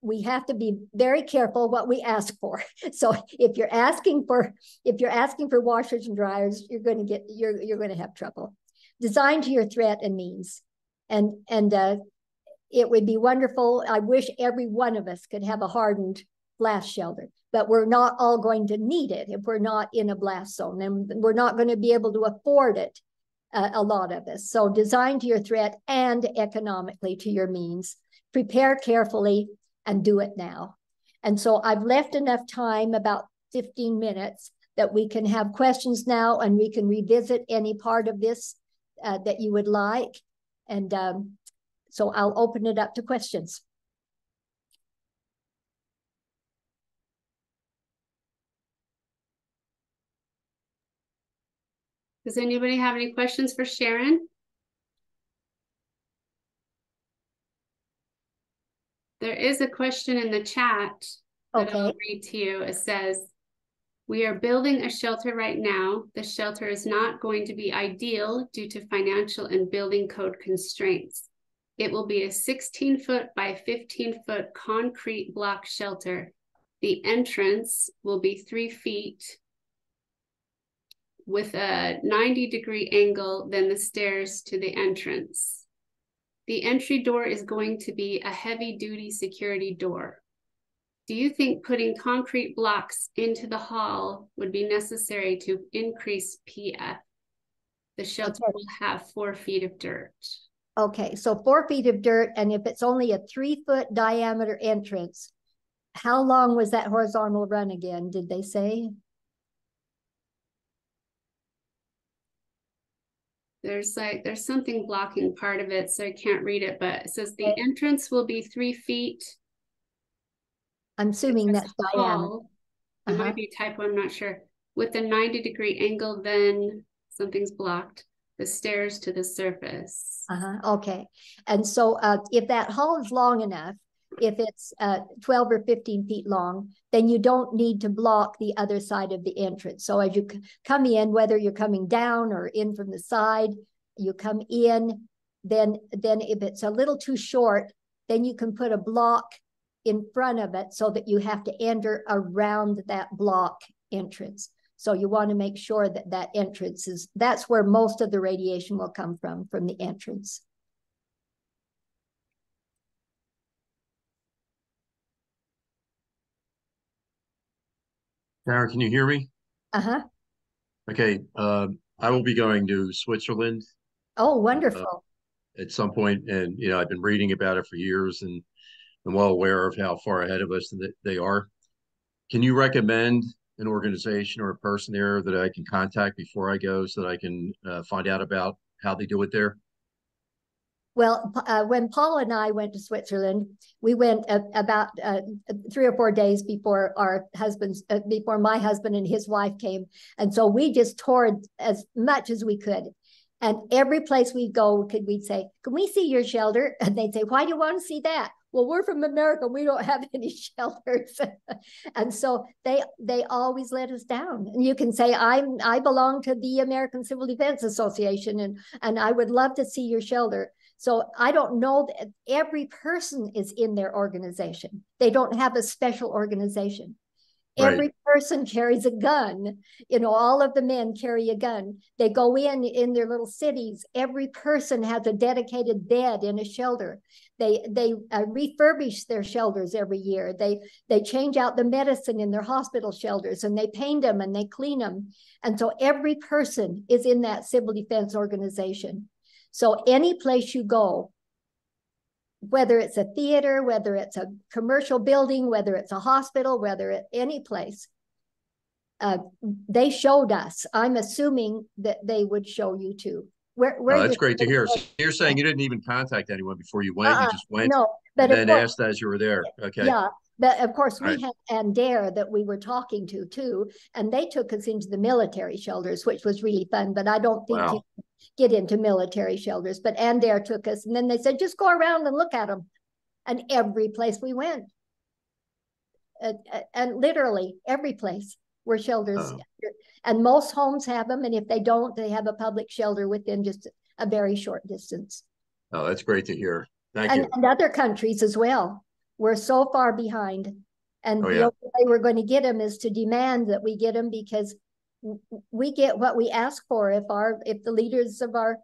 we have to be very careful what we ask for. So if you're asking for if you're asking for washers and dryers, you're going to get you're you're going to have trouble. Design to your threat and means, and and uh, it would be wonderful. I wish every one of us could have a hardened blast shelter, but we're not all going to need it if we're not in a blast zone, and we're not going to be able to afford it. Uh, a lot of us. So design to your threat and economically to your means. Prepare carefully and do it now. And so I've left enough time, about 15 minutes, that we can have questions now and we can revisit any part of this uh, that you would like. And um, so I'll open it up to questions. Does anybody have any questions for Sharon? There is a question in the chat that okay. I'll read to you. It says, we are building a shelter right now. The shelter is not going to be ideal due to financial and building code constraints. It will be a 16 foot by 15 foot concrete block shelter. The entrance will be three feet with a 90 degree angle, then the stairs to the entrance. The entry door is going to be a heavy duty security door. Do you think putting concrete blocks into the hall would be necessary to increase PF? The shelter will have four feet of dirt. Okay, so four feet of dirt, and if it's only a three foot diameter entrance, how long was that horizontal run again? Did they say? there's like there's something blocking part of it so i can't read it but it says the entrance will be three feet i'm assuming that's diameter it uh-huh. might be typo i'm not sure with a 90 degree angle then something's blocked the stairs to the surface uh-huh okay and so uh, if that hall is long enough if it's uh, 12 or 15 feet long, then you don't need to block the other side of the entrance. So as you come in, whether you're coming down or in from the side, you come in, then, then if it's a little too short, then you can put a block in front of it so that you have to enter around that block entrance. So you want to make sure that that entrance is, that's where most of the radiation will come from, from the entrance. Karen, can you hear me? Uh-huh. Okay, uh, I will be going to Switzerland. Oh, wonderful. Uh, at some point, and you know, I've been reading about it for years, and I'm well aware of how far ahead of us that they are. Can you recommend an organization or a person there that I can contact before I go, so that I can uh, find out about how they do it there? Well, uh, when Paul and I went to Switzerland, we went uh, about uh, three or four days before our husbands, uh, before my husband and his wife came, and so we just toured as much as we could. And every place we go, could we'd say, "Can we see your shelter?" And they'd say, "Why do you want to see that?" Well, we're from America. We don't have any shelters, and so they they always let us down. And you can say, "I'm I belong to the American Civil Defense Association, and and I would love to see your shelter." So I don't know that every person is in their organization. They don't have a special organization. Right. Every person carries a gun. You know, all of the men carry a gun. They go in in their little cities. Every person has a dedicated bed in a shelter. They they uh, refurbish their shelters every year. They they change out the medicine in their hospital shelters and they paint them and they clean them. And so every person is in that civil defense organization. So any place you go, whether it's a theater, whether it's a commercial building, whether it's a hospital, whether it's any place, uh, they showed us. I'm assuming that they would show you too. Where, where Oh, that's great to hear. So you're saying you didn't even contact anyone before you went, you Uh-uh, just went No, but and then course, asked as you were there. Okay. yeah, but of course we Right. had Andair that we were talking to too, and they took us into the military shelters, which was really fun. But I don't think Wow. you get into military shelters. But Andair took us, and then they said just go around and look at them, and every place we went, uh, uh, and literally every place were shelters, Oh. and most homes have them, and if they don't, they have a public shelter within just a very short distance Oh, that's great to hear. Thank and, you. and other countries as well. We're so far behind. And Oh, the yeah. only way we're going to get them is to demand that we get them because we get what we ask for. If our if the leaders of our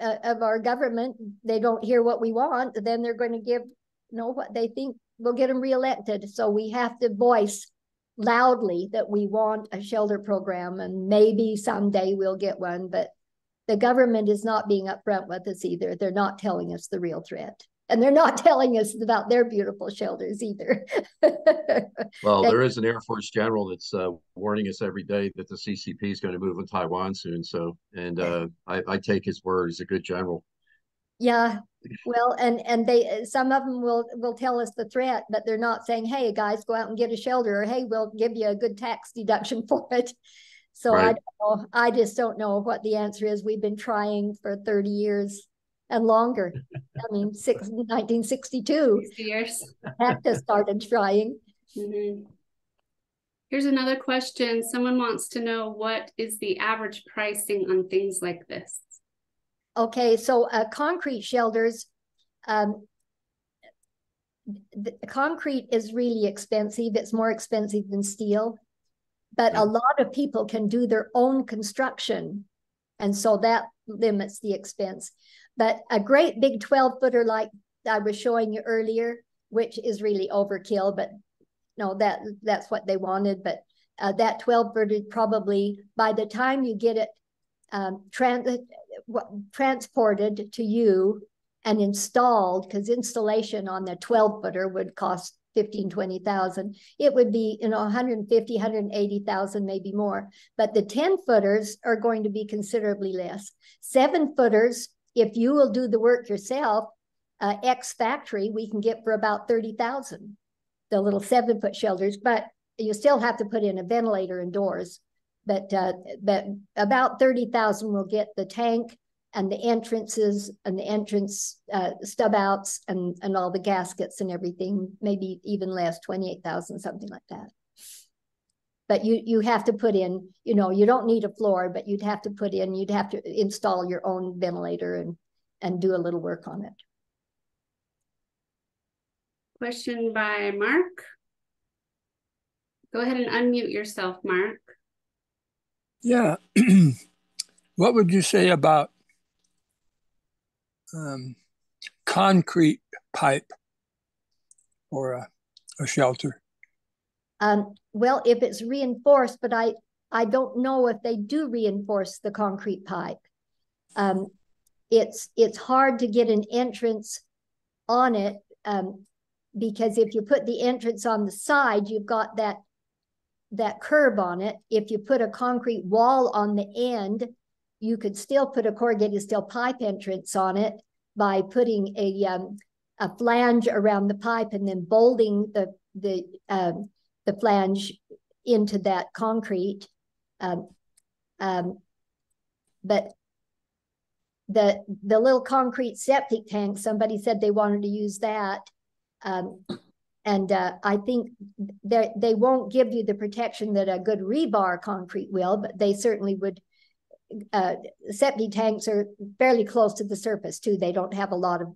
uh, of our government they don't hear what we want, then they're going to give you know what they think We'll get them reelected. So we have to voice loudly that we want a shelter program, and maybe someday we'll get one. But the government is not being upfront with us either. They're not telling us the real threat. And they're not telling us about their beautiful shelters either. Well, there is an Air Force general that's uh, warning us every day that the CCP is going to move in Taiwan soon. So, and uh, I, I take his word. He's a good general. Yeah. Well, and and they some of them will will tell us the threat, but they're not saying, "Hey guys, go out and get a shelter," or "Hey, we'll give you a good tax deduction for it." So I Right. don't know. I just don't know what the answer is. We've been trying for 30 years and longer. I mean, six, 1962, 60 years. TACDA started trying. Mhm. Here's another question. Someone wants to know what is the average pricing on things like this? Okay, so uh, concrete shelters, um, the concrete is really expensive. It's more expensive than steel. But a lot of people can do their own construction. And so that limits the expense. But a great big 12 footer like I was showing you earlier, which is really overkill, but no, that that's what they wanted. But uh, that 12 footer probably by the time you get it um, trans transported to you and installed, because installation on the 12 footer would cost 15, 20,000. It would be, you know, 150, 180,000, maybe more. But the 10 footers are going to be considerably less. Seven footers, if you will do the work yourself, uh, X factory, we can get for about 30,000, the little seven foot shelters, but you still have to put in a ventilator indoors. But, uh, but about 30,000 will get the tank and the entrances and the entrance uh, stub outs and, and all the gaskets and everything, maybe even less, 28,000, something like that. But you, you have to put in, you know, you don't need a floor, but you'd have to put in, you'd have to install your own ventilator and, and do a little work on it. Question by Mark. Go ahead and unmute yourself, Mark. Yeah. what would you say about um, concrete pipe or a, a shelter? Um, well, if it's reinforced, but I, I don't know if they do reinforce the concrete pipe. Um, it's, it's hard to get an entrance on it, um, because if you put the entrance on the side, you've got that, that curb on it. If you put a concrete wall on the end, you could still put a corrugated steel pipe entrance on it by putting a, um, a flange around the pipe and then bolting the, the, um, the flange into that concrete. Um, um, but the the little concrete septic tank, somebody said they wanted to use that. Um, and uh, I think they they won't give you the protection that a good rebar concrete will, but they certainly would. Uh, septic tanks are fairly close to the surface too. They don't have a lot of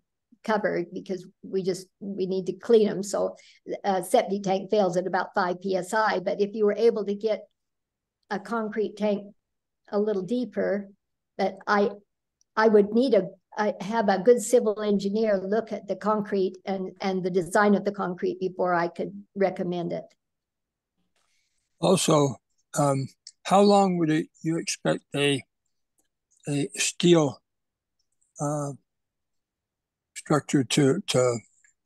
cover because we just we need to clean them. So a septic tank fails at about five psi. But if you were able to get a concrete tank a little deeper, that I I would need a I have a good civil engineer look at the concrete and and the design of the concrete before I could recommend it. Also, um, how long would it, you expect a a steel uh, structure to to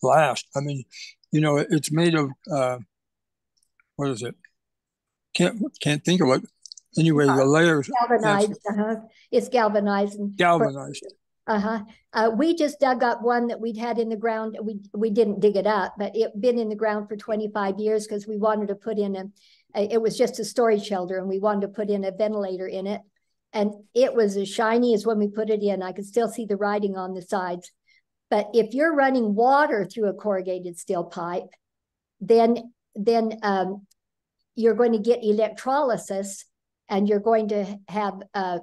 last? I mean, you know, it's made of uh, what is it? Can't can't think of it. Anyway, the layers galvanized. Uh-huh. It's galvanized. galvanized. Uh-huh. Uh, we just dug up one that we'd had in the ground. We we didn't dig it up, but it been in the ground for 25 years because we wanted to put in a, a, it was just a storage shelter and we wanted to put in a ventilator in it. And it was as shiny as when we put it in. I could still see the writing on the sides. But if you're running water through a corrugated steel pipe, then then um, you're going to get electrolysis and you're going to have uh,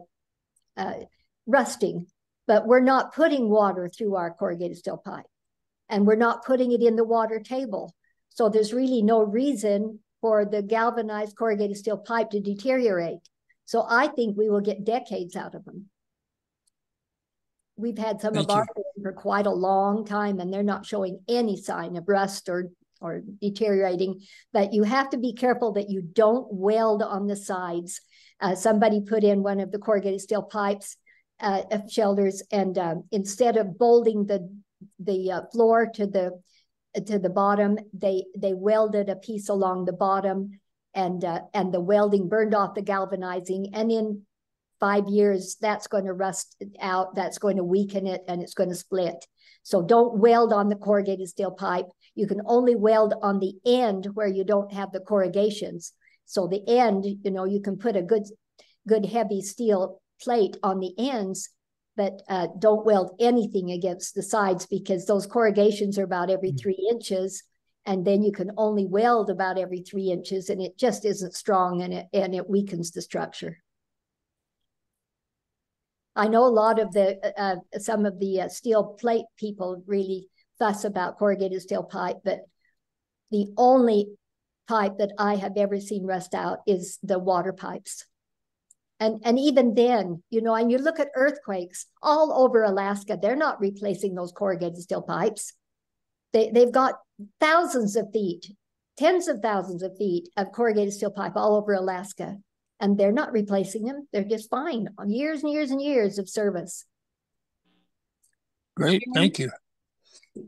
uh, rusting but we're not putting water through our corrugated steel pipe and we're not putting it in the water table. So there's really no reason for the galvanized corrugated steel pipe to deteriorate. So I think we will get decades out of them. We've had some Thank of our for quite a long time and they're not showing any sign of rust or or deteriorating, but you have to be careful that you don't weld on the sides. Uh, somebody put in one of the corrugated steel pipes uh, shelters, and um, instead of bolting the the uh, floor to the to the bottom, they they welded a piece along the bottom, and uh, and the welding burned off the galvanizing, and in five years that's going to rust out, that's going to weaken it, and it's going to split. So don't weld on the corrugated steel pipe. You can only weld on the end where you don't have the corrugations. So the end, you know, you can put a good good heavy steel plate on the ends, but uh, don't weld anything against the sides because those corrugations are about every mm. three inches. And then you can only weld about every three inches and it just isn't strong and it, and it weakens the structure. I know a lot of the, uh, uh some of the uh, steel plate people really fuss about corrugated steel pipe, but the only pipe that I have ever seen rust out is the water pipes. And, and even then, you know, and you look at earthquakes all over Alaska, they're not replacing those corrugated steel pipes. They, they've got thousands of feet, tens of thousands of feet of corrugated steel pipe all over Alaska. And they're not replacing them. They're just fine on years and years and years of service. Great. Thank you.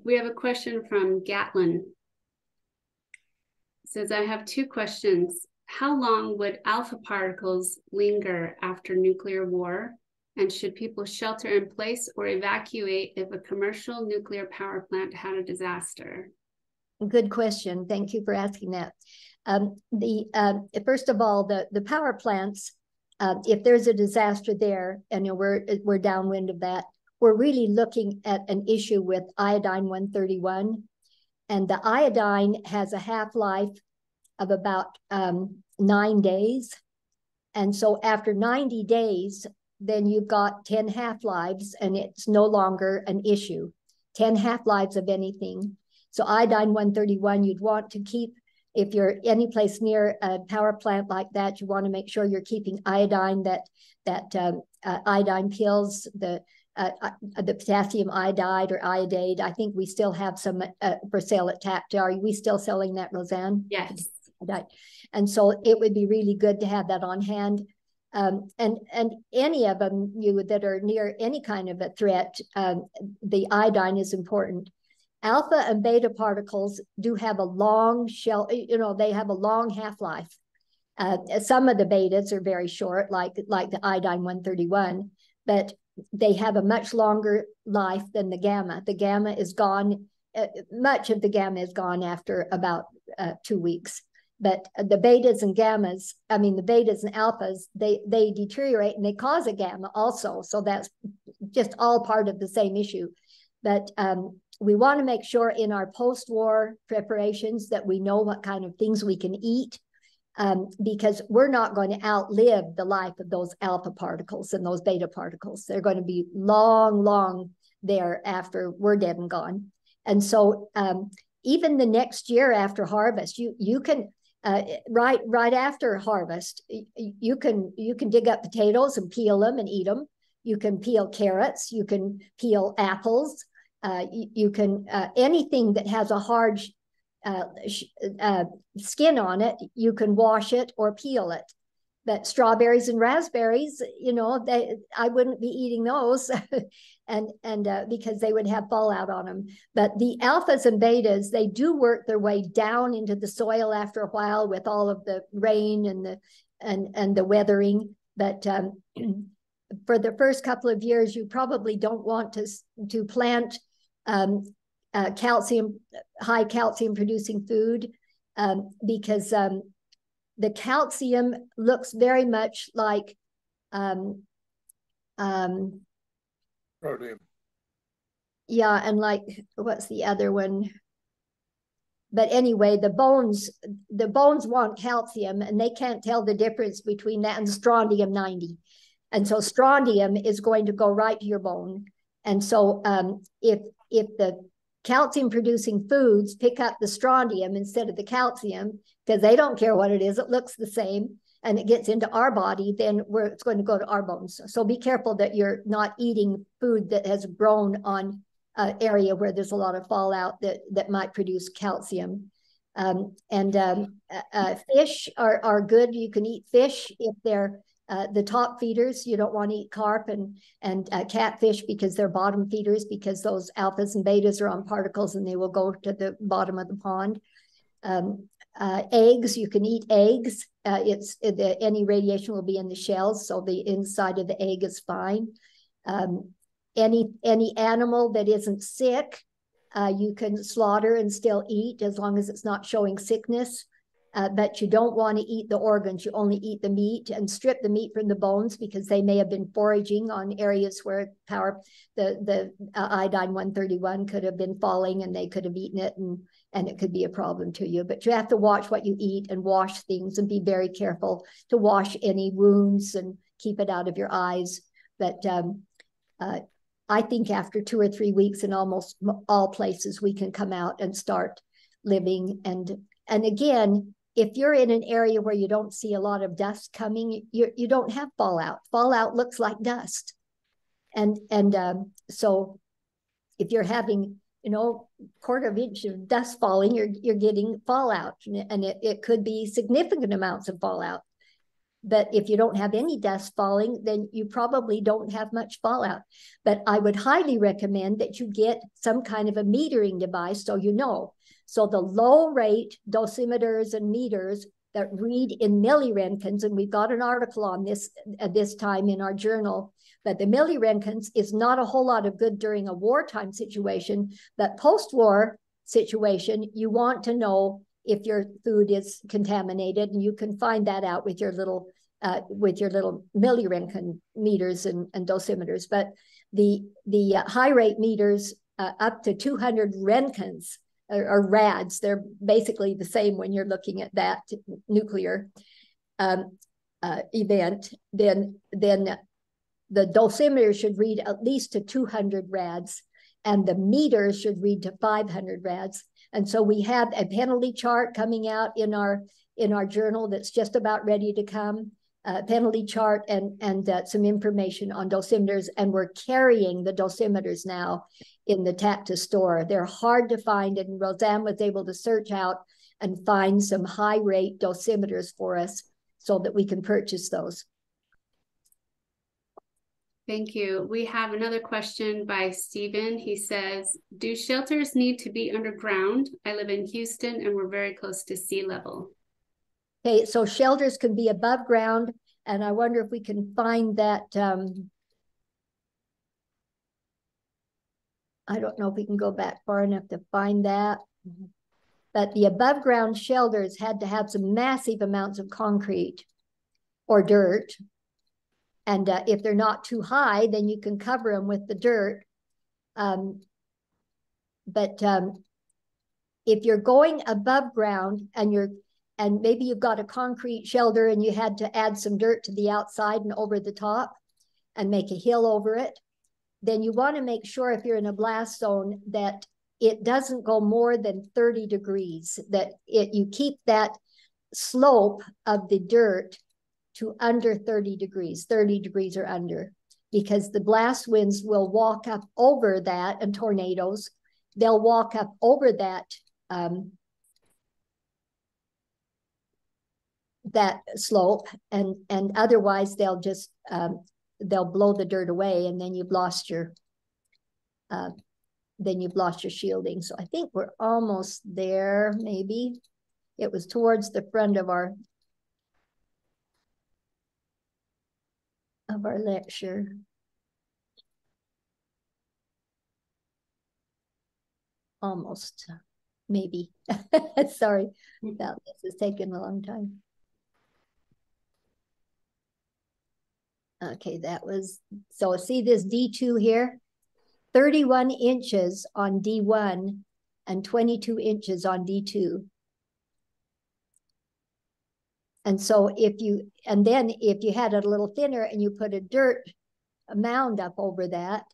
We have a question from Gatlin. It says, I have two questions how long would alpha particles linger after nuclear war? And should people shelter in place or evacuate if a commercial nuclear power plant had a disaster? Good question. Thank you for asking that. Um, the uh, first of all, the the power plants, uh, if there's a disaster there, and you know, we're we're downwind of that, we're really looking at an issue with iodine 131, and the iodine has a half life of about um, nine days. And so after 90 days, then you've got 10 half lives and it's no longer an issue. 10 half lives of anything. So iodine 131, you'd want to keep, if you're any place near a power plant like that, you want to make sure you're keeping iodine, that, that um, uh, iodine pills, the uh, uh, the potassium iodide or iodide. I think we still have some uh, for sale at TACDA. Are we still selling that, Roseanne? Yes. And so it would be really good to have that on hand. Um, and and any of them you that are near any kind of a threat, um, the iodine is important. Alpha and beta particles do have a long shell, you know, they have a long half life. Uh, some of the betas are very short, like like the iodine 131, but they have a much longer life than the gamma. The gamma is gone. Uh, much of the gamma is gone after about uh, two weeks but the betas and gammas i mean the betas and alphas they they deteriorate and they cause a gamma also. So that's just all part of the same issue. But um, we want to make sure in our post-war preparations that we know what kind of things we can eat um, because we're not going to outlive the life of those alpha particles and those beta particles. They're going to be long long there after we're dead and gone. And so um, even the next year after harvest, you you can uh, right right after harvest, you can you can dig up potatoes and peel them and eat them. You can peel carrots. You can peel apples. Uh, you, you, can uh, anything that has a hard uh, uh, skin on it. You can wash it or peel it but strawberries and raspberries, you know, they I wouldn't be eating those, and and uh, because they would have fallout on them. But the alphas and betas, they do work their way down into the soil after a while with all of the rain and the and and the weathering. But um, for the first couple of years, you probably don't want to to plant um, uh, calcium, high calcium producing food um, because um, the calcium looks very much like um, um, radium. Yeah, and like what's the other one? But anyway, the bones, the bones want calcium, and they can't tell the difference between that and strontium 90. And so strontium is going to go right to your bone. And so um, if if the calcium producing foods pick up the strontium instead of the calcium because they don't care what it is, it looks the same and it gets into our body, then we're, it's going to go to our bones. So be careful that you're not eating food that has grown on an area where there's a lot of fallout that, that might produce calcium. Um, and um, uh, fish are, are good. You can eat fish if they're uh, the top feeders, you don't want to eat carp and and uh, catfish because they're bottom feeders because those alphas and betas are on particles and they will go to the bottom of the pond. Um, uh, eggs, you can eat eggs. Uh, it's the, any radiation will be in the shells, so the inside of the egg is fine. Um, any any animal that isn't sick, uh, you can slaughter and still eat as long as it's not showing sickness uh, but you don't want to eat the organs. You only eat the meat and strip the meat from the bones because they may have been foraging on areas where power the the uh, iodine 131 could have been falling and they could have eaten it and and it could be a problem to you. But you have to watch what you eat and wash things and be very careful to wash any wounds and keep it out of your eyes. But um, uh, I think after two or three weeks in almost all places, we can come out and start living and and again if you're in an area where you don't see a lot of dust coming, you you don't have fallout. Fallout looks like dust, and and um, so if you're having you know quarter of inch of dust falling, you're you're getting fallout, and it, it could be significant amounts of fallout. But if you don't have any dust falling, then you probably don't have much fallout. But I would highly recommend that you get some kind of a metering device so you know so the low rate dosimeters and meters that read in milliroentgens, and we've got an article on this at this time in our journal, but the milliroentgens is not a whole lot of good during a wartime situation, but post-war situation, you want to know if your food is contaminated, and you can find that out with your little uh, with your little milliroentgen meters and, and dosimeters. But the the uh, high rate meters uh, up to 200 Roentgens or, or rads. They're basically the same when you're looking at that nuclear um, uh, event. Then, then the dosimeter should read at least to 200 rads, and the meter should read to 500 rads. And so we have a penalty chart coming out in our in our journal that's just about ready to come. Uh, penalty chart and and uh, some information on dosimeters, and we're carrying the dosimeters now in the TACDA store. They're hard to find, and Roseanne was able to search out and find some high rate dosimeters for us so that we can purchase those. Thank you. We have another question by Stephen. He says, do shelters need to be underground? I live in Houston and we're very close to sea level. Okay, so shelters can be above ground, and I wonder if we can find that um, I don't know if we can go back far enough to find that. But the above ground shelters had to have some massive amounts of concrete or dirt. And uh, if they're not too high, then you can cover them with the dirt. Um, but um, if you're going above ground and you're and maybe you've got a concrete shelter and you had to add some dirt to the outside and over the top and make a hill over it then you want to make sure if you're in a blast zone that it doesn't go more than 30 degrees, that it you keep that slope of the dirt to under 30 degrees, 30 degrees or under, because the blast winds will walk up over that and tornadoes, they'll walk up over that um, that slope and and otherwise they'll just um, they'll blow the dirt away and then you've lost your uh, then you've lost your shielding. So i think we're almost there maybe. It was towards the front of our of our lecture. Almost maybe. Sorry about this it's taken a long time Okay, that was, so see this D2 here? 31 inches on D1 and 22 inches on D2. And so if you, and then if you had it a little thinner and you put a dirt a mound up over that,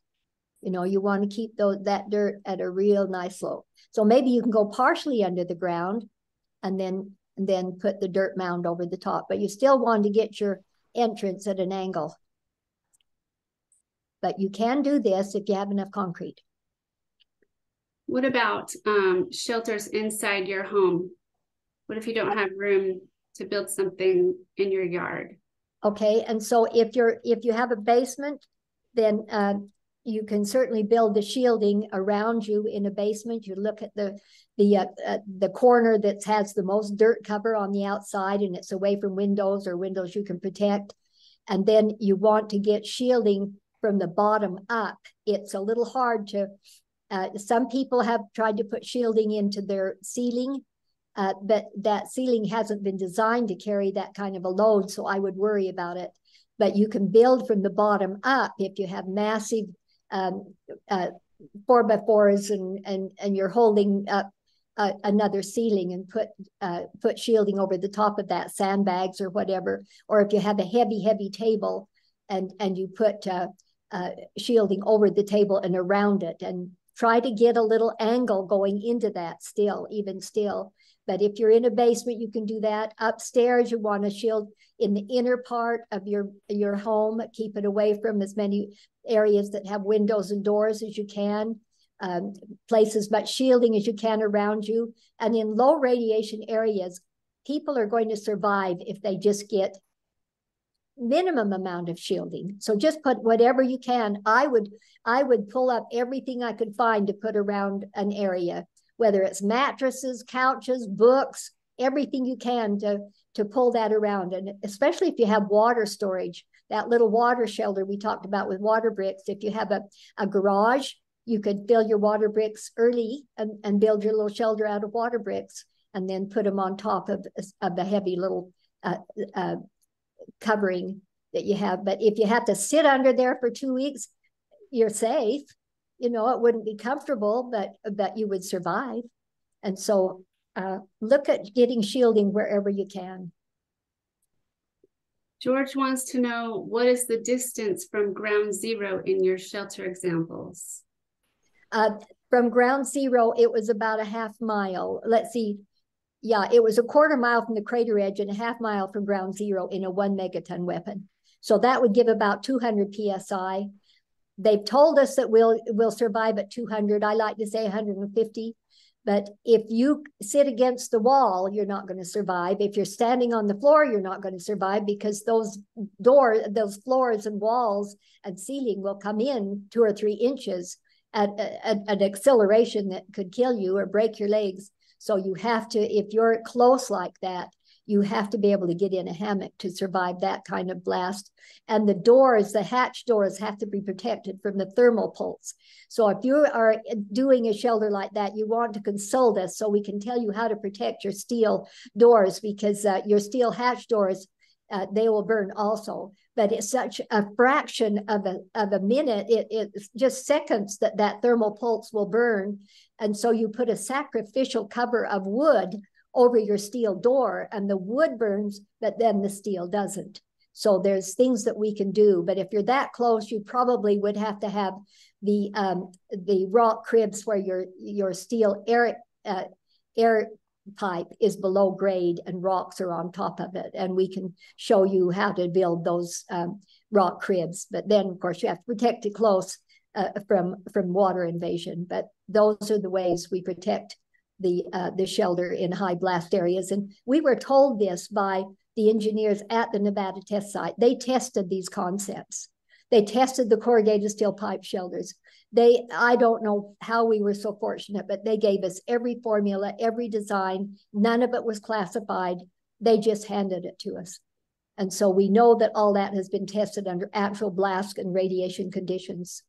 you know, you want to keep those, that dirt at a real nice slope. So maybe you can go partially under the ground and then, and then put the dirt mound over the top, but you still want to get your entrance at an angle. But you can do this if you have enough concrete. What about um, shelters inside your home? What if you don't have room to build something in your yard? Okay, and so if you're if you have a basement, then uh, you can certainly build the shielding around you in a basement. You look at the the uh, uh, the corner that has the most dirt cover on the outside, and it's away from windows or windows you can protect. And then you want to get shielding from the bottom up. It's a little hard to. Uh, some people have tried to put shielding into their ceiling, uh, but that ceiling hasn't been designed to carry that kind of a load, so I would worry about it. But you can build from the bottom up if you have massive um, uh, four by fours and and and you're holding up uh, another ceiling and put uh, put shielding over the top of that sandbags or whatever. Or if you have a heavy heavy table and and you put uh, uh, shielding over the table and around it and try to get a little angle going into that still even still but if you're in a basement you can do that upstairs you want to shield in the inner part of your your home keep it away from as many areas that have windows and doors as you can um, place as much shielding as you can around you. And in low radiation areas, people are going to survive if they just get minimum amount of shielding. So just put whatever you can. I would I would pull up everything I could find to put around an area, whether it's mattresses, couches, books, everything you can to to pull that around. And especially if you have water storage, that little water shelter we talked about with water bricks. If you have a, a garage, you could fill your water bricks early and, and build your little shelter out of water bricks and then put them on top of, of the heavy little uh, uh, covering that you have. But if you have to sit under there for two weeks, you're safe. You know, it wouldn't be comfortable, but but you would survive. And so uh, look at getting shielding wherever you can. George wants to know what is the distance from ground zero in your shelter examples? Uh, from ground zero, it was about a half mile. Let's see. Yeah, it was a quarter mile from the crater edge and a half mile from ground zero in a one megaton weapon. So that would give about 200 psi. They've told us that we'll we'll survive at 200. I like to say 150. But if you sit against the wall, you're not going to survive. If you're standing on the floor, you're not going to survive because those doors, those floors and walls and ceiling will come in two or three inches at, at, at an acceleration that could kill you or break your legs. So you have to, if you're close like that, you have to be able to get in a hammock to survive that kind of blast. And the doors, the hatch doors have to be protected from the thermal pulse. So if you are doing a shelter like that, you want to consult us so we can tell you how to protect your steel doors because uh, your steel hatch doors, uh, they will burn also. But it's such a fraction of a, of a minute, it, it's just seconds that that thermal pulse will burn. And so you put a sacrificial cover of wood over your steel door and the wood burns, but then the steel doesn't. So there's things that we can do, but if you're that close, you probably would have to have the um, the rock cribs where your your steel air uh, air pipe is below grade and rocks are on top of it, and we can show you how to build those um, rock cribs. But then, of course, you have to protect it close uh, from from water invasion. But those are the ways we protect the uh, the shelter in high blast areas, and we were told this by the engineers at the Nevada test site. They tested these concepts. They tested the corrugated steel pipe shelters. They, I don't know how we were so fortunate, but they gave us every formula, every design. None of it was classified. They just handed it to us. And so we know that all that has been tested under actual blast and radiation conditions.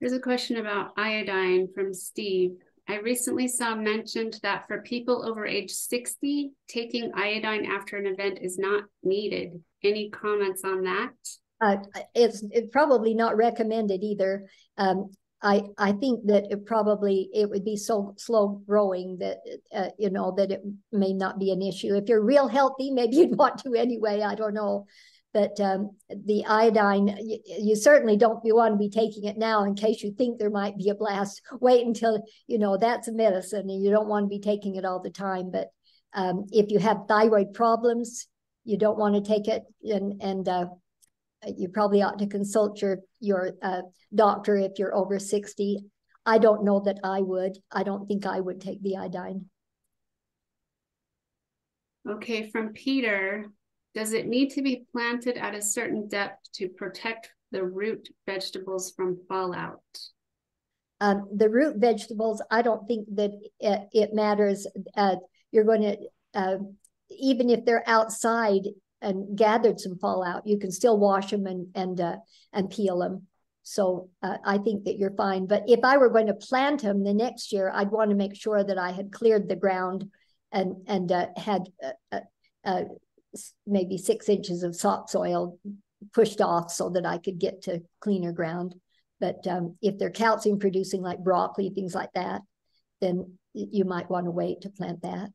There's a question about iodine from Steve. I recently saw mentioned that for people over age 60, taking iodine after an event is not needed. Any comments on that? Uh, it's, probably not recommended either. Um, I I think that it probably it would be so slow growing that uh, you know that it may not be an issue. If you're real healthy, maybe you'd want to anyway. I don't know, but um, the iodine, you, you, certainly don't you want to be taking it now in case you think there might be a blast. Wait until, you know, that's a medicine and you don't want to be taking it all the time. But um, if you have thyroid problems, you don't want to take it and, and uh, you probably ought to consult your, your uh, doctor if you're over 60. I don't know that I would. I don't think I would take the iodine. Okay, from Peter, does it need to be planted at a certain depth to protect the root vegetables from fallout? Um, the root vegetables, I don't think that it, it matters. Uh, you're going to, uh, even if they're outside and gathered some fallout, you can still wash them and and uh, and peel them. So uh, I think that you're fine. But if I were going to plant them the next year, I'd want to make sure that I had cleared the ground and and uh, had uh, maybe six inches of topsoil pushed off so that I could get to cleaner ground. But um, if they're calcium producing like broccoli, things like that, then you might want to wait to plant that.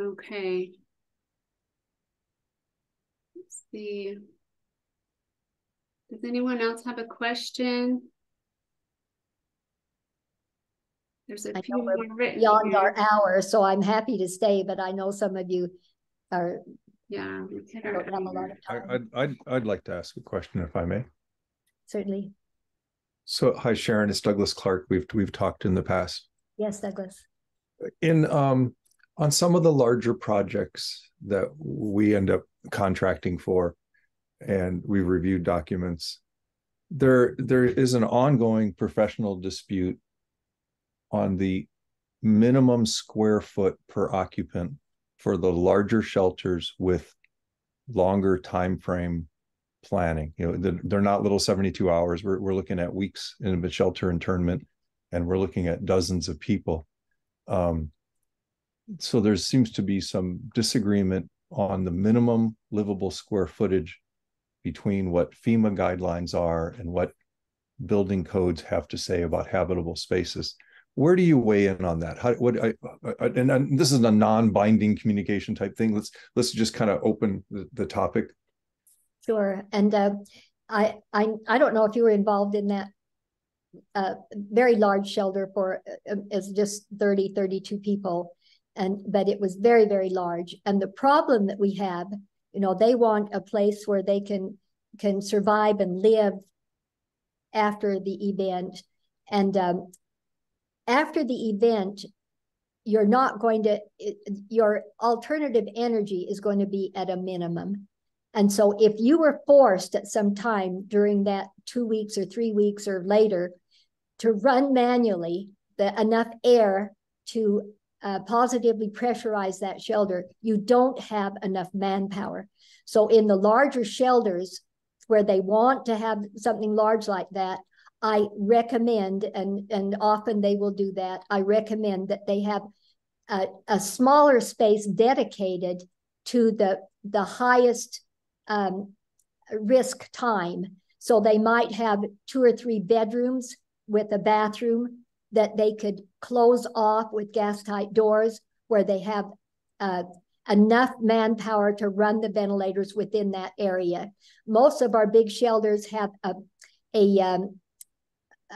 Okay. Let's see. Does anyone else have a question? There's a few more written beyond here. our hour, so I'm happy to stay, but I know some of you are. Yeah, we don't have a lot of time. I, I'd, I'd, I'd like to ask a question if I may. Certainly. So, hi Sharon, it's Douglas Clark. We've we've talked in the past. Yes, Douglas. In um, on some of the larger projects that we end up contracting for, and we reviewed documents, there there is an ongoing professional dispute on the minimum square foot per occupant for the larger shelters with longer time frame planning. You know, they're not little 72 hours. We're, we're looking at weeks in a shelter internment, and we're looking at dozens of people. Um, so there seems to be some disagreement on the minimum livable square footage between what FEMA guidelines are and what building codes have to say about habitable spaces where do you weigh in on that? How what I, I and, and, this is a non-binding communication type thing. Let's let's just kind of open the, the topic. Sure. And uh, I, I i don't know if you were involved in that uh, very large shelter for uh, as just 30 32 people. And but it was very very large. And the problem that we have you know they want a place where they can can survive and live after the event. And um, after the event, you're not going to, your alternative energy is going to be at a minimum. And so if you were forced at some time during that two weeks or three weeks or later to run manually the enough air to uh, positively pressurize that shelter, you don't have enough manpower. So in the larger shelters where they want to have something large like that, I recommend, and, and often they will do that, I recommend that they have a, a smaller space dedicated to the, the highest um, risk time. So they might have two or three bedrooms with a bathroom that they could close off with gas tight doors where they have uh, enough manpower to run the ventilators within that area. Most of our big shelters have a, a, um,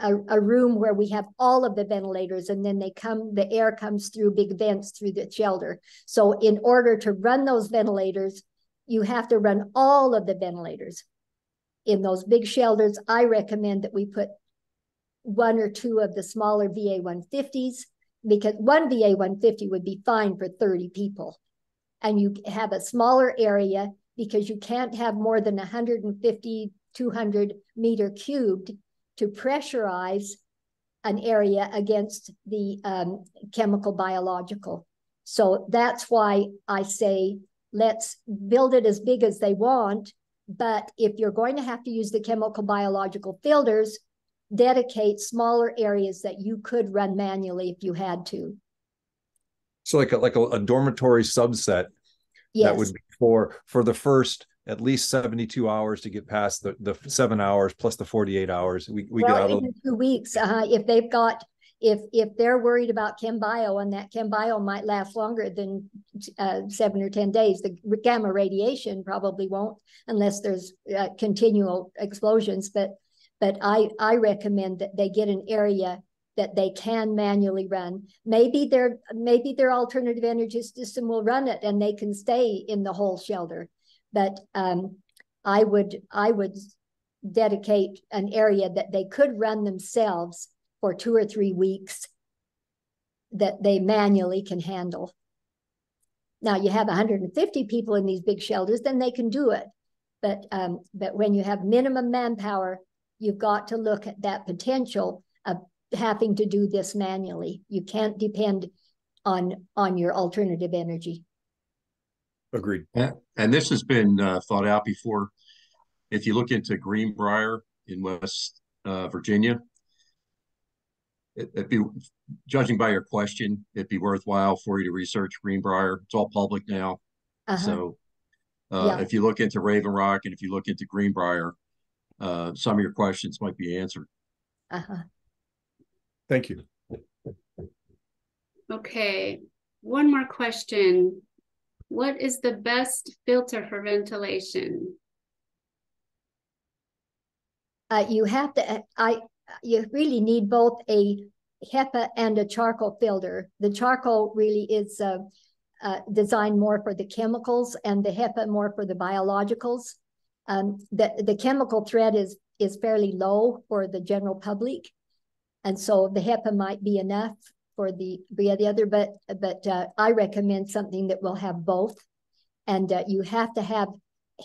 a, a, room where we have all of the ventilators and then they come, the air comes through big vents through the shelter. So in order to run those ventilators, you have to run all of the ventilators. In those big shelters, I recommend that we put one or two of the smaller VA 150s because one VA 150 would be fine for 30 people and you have a smaller area because you can't have more than 150, 200 meter cubed to pressurize an area against the um, chemical biological. So that's why I say let's build it as big as they want. But if you're going to have to use the chemical biological filters, dedicate smaller areas that you could run manually if you had to. So like a, like a, a dormitory subset yes. that would be for for the first at least 72 hours to get past the, the seven hours plus the 48 hours. We, we well, get out of two weeks. Uh, if they've got if if they're worried about chem bio and that chem bio might last longer than uh, seven or ten days, the gamma radiation probably won't unless there's uh, continual explosions. But but I I recommend that they get an area that they can manually run. Maybe their maybe their alternative energy system will run it and they can stay in the whole shelter. But um, I would I would dedicate an area that they could run themselves for two or three weeks that they manually can handle. Now you have 150 people in these big shelters, then they can do it. But um, but when you have minimum manpower, you've got to look at that potential of having to do this manually. You can't depend on on your alternative energy. Agreed. And, and this has been uh, thought out before. If you look into Greenbrier in West uh, Virginia, it, would be judging by your question, it'd be worthwhile for you to research Greenbrier. It's all public now. Uh -huh. So uh, yeah. if you look into Raven Rock and if you look into Greenbrier, uh, some of your questions might be answered. Uh-huh. Thank you. Okay, one more question. What is the best filter for ventilation? Uh, you have to, I, you really need both a HEPA and a charcoal filter. The charcoal really is uh, uh, designed more for the chemicals and the HEPA more for the biologicals. Um, the, the chemical threat is, is fairly low for the general public. And so the HEPA might be enough for the via the other, but but uh, I recommend something that will have both. And uh, you have to have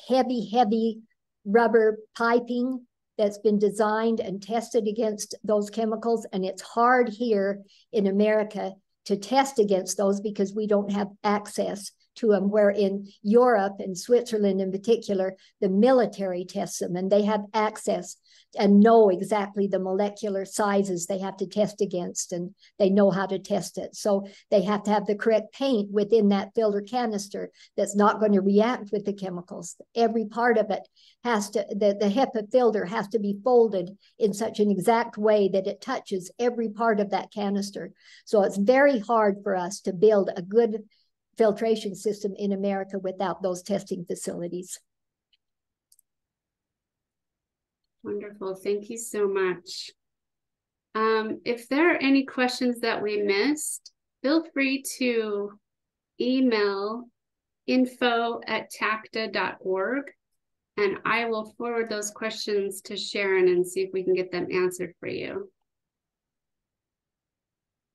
heavy, heavy rubber piping that's been designed and tested against those chemicals. And it's hard here in America to test against those because we don't have access to them, where in Europe and Switzerland in particular, the military tests them and they have access and know exactly the molecular sizes they have to test against and they know how to test it. So they have to have the correct paint within that filter canister that's not going to react with the chemicals. Every part of it has to, the, the HEPA filter has to be folded in such an exact way that it touches every part of that canister. So it's very hard for us to build a good filtration system in America without those testing facilities. Wonderful. Thank you so much. Um, if there are any questions that we missed, feel free to email info at tacda.org and I will forward those questions to Sharon and see if we can get them answered for you.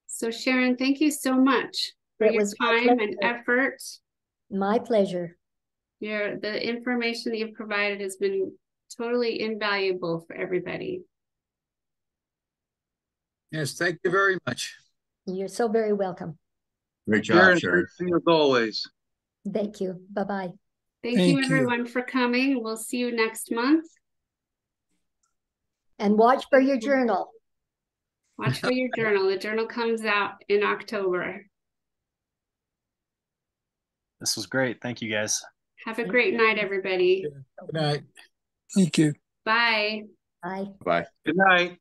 So Sharon, thank you so much for it your time and effort. My pleasure. Your the information that you've provided has been totally invaluable for everybody. Yes, thank you very much. You're so very welcome. Great job, Sharon. As always. Thank you. Bye-bye. Thank, Thank you, everyone, you. for coming. We'll see you next month. And watch for your journal. Watch for your journal. The journal comes out in October. This was great. Thank you, guys. Have a great night, everybody. Good night. Thank you. Bye. Bye. Bye. Good night.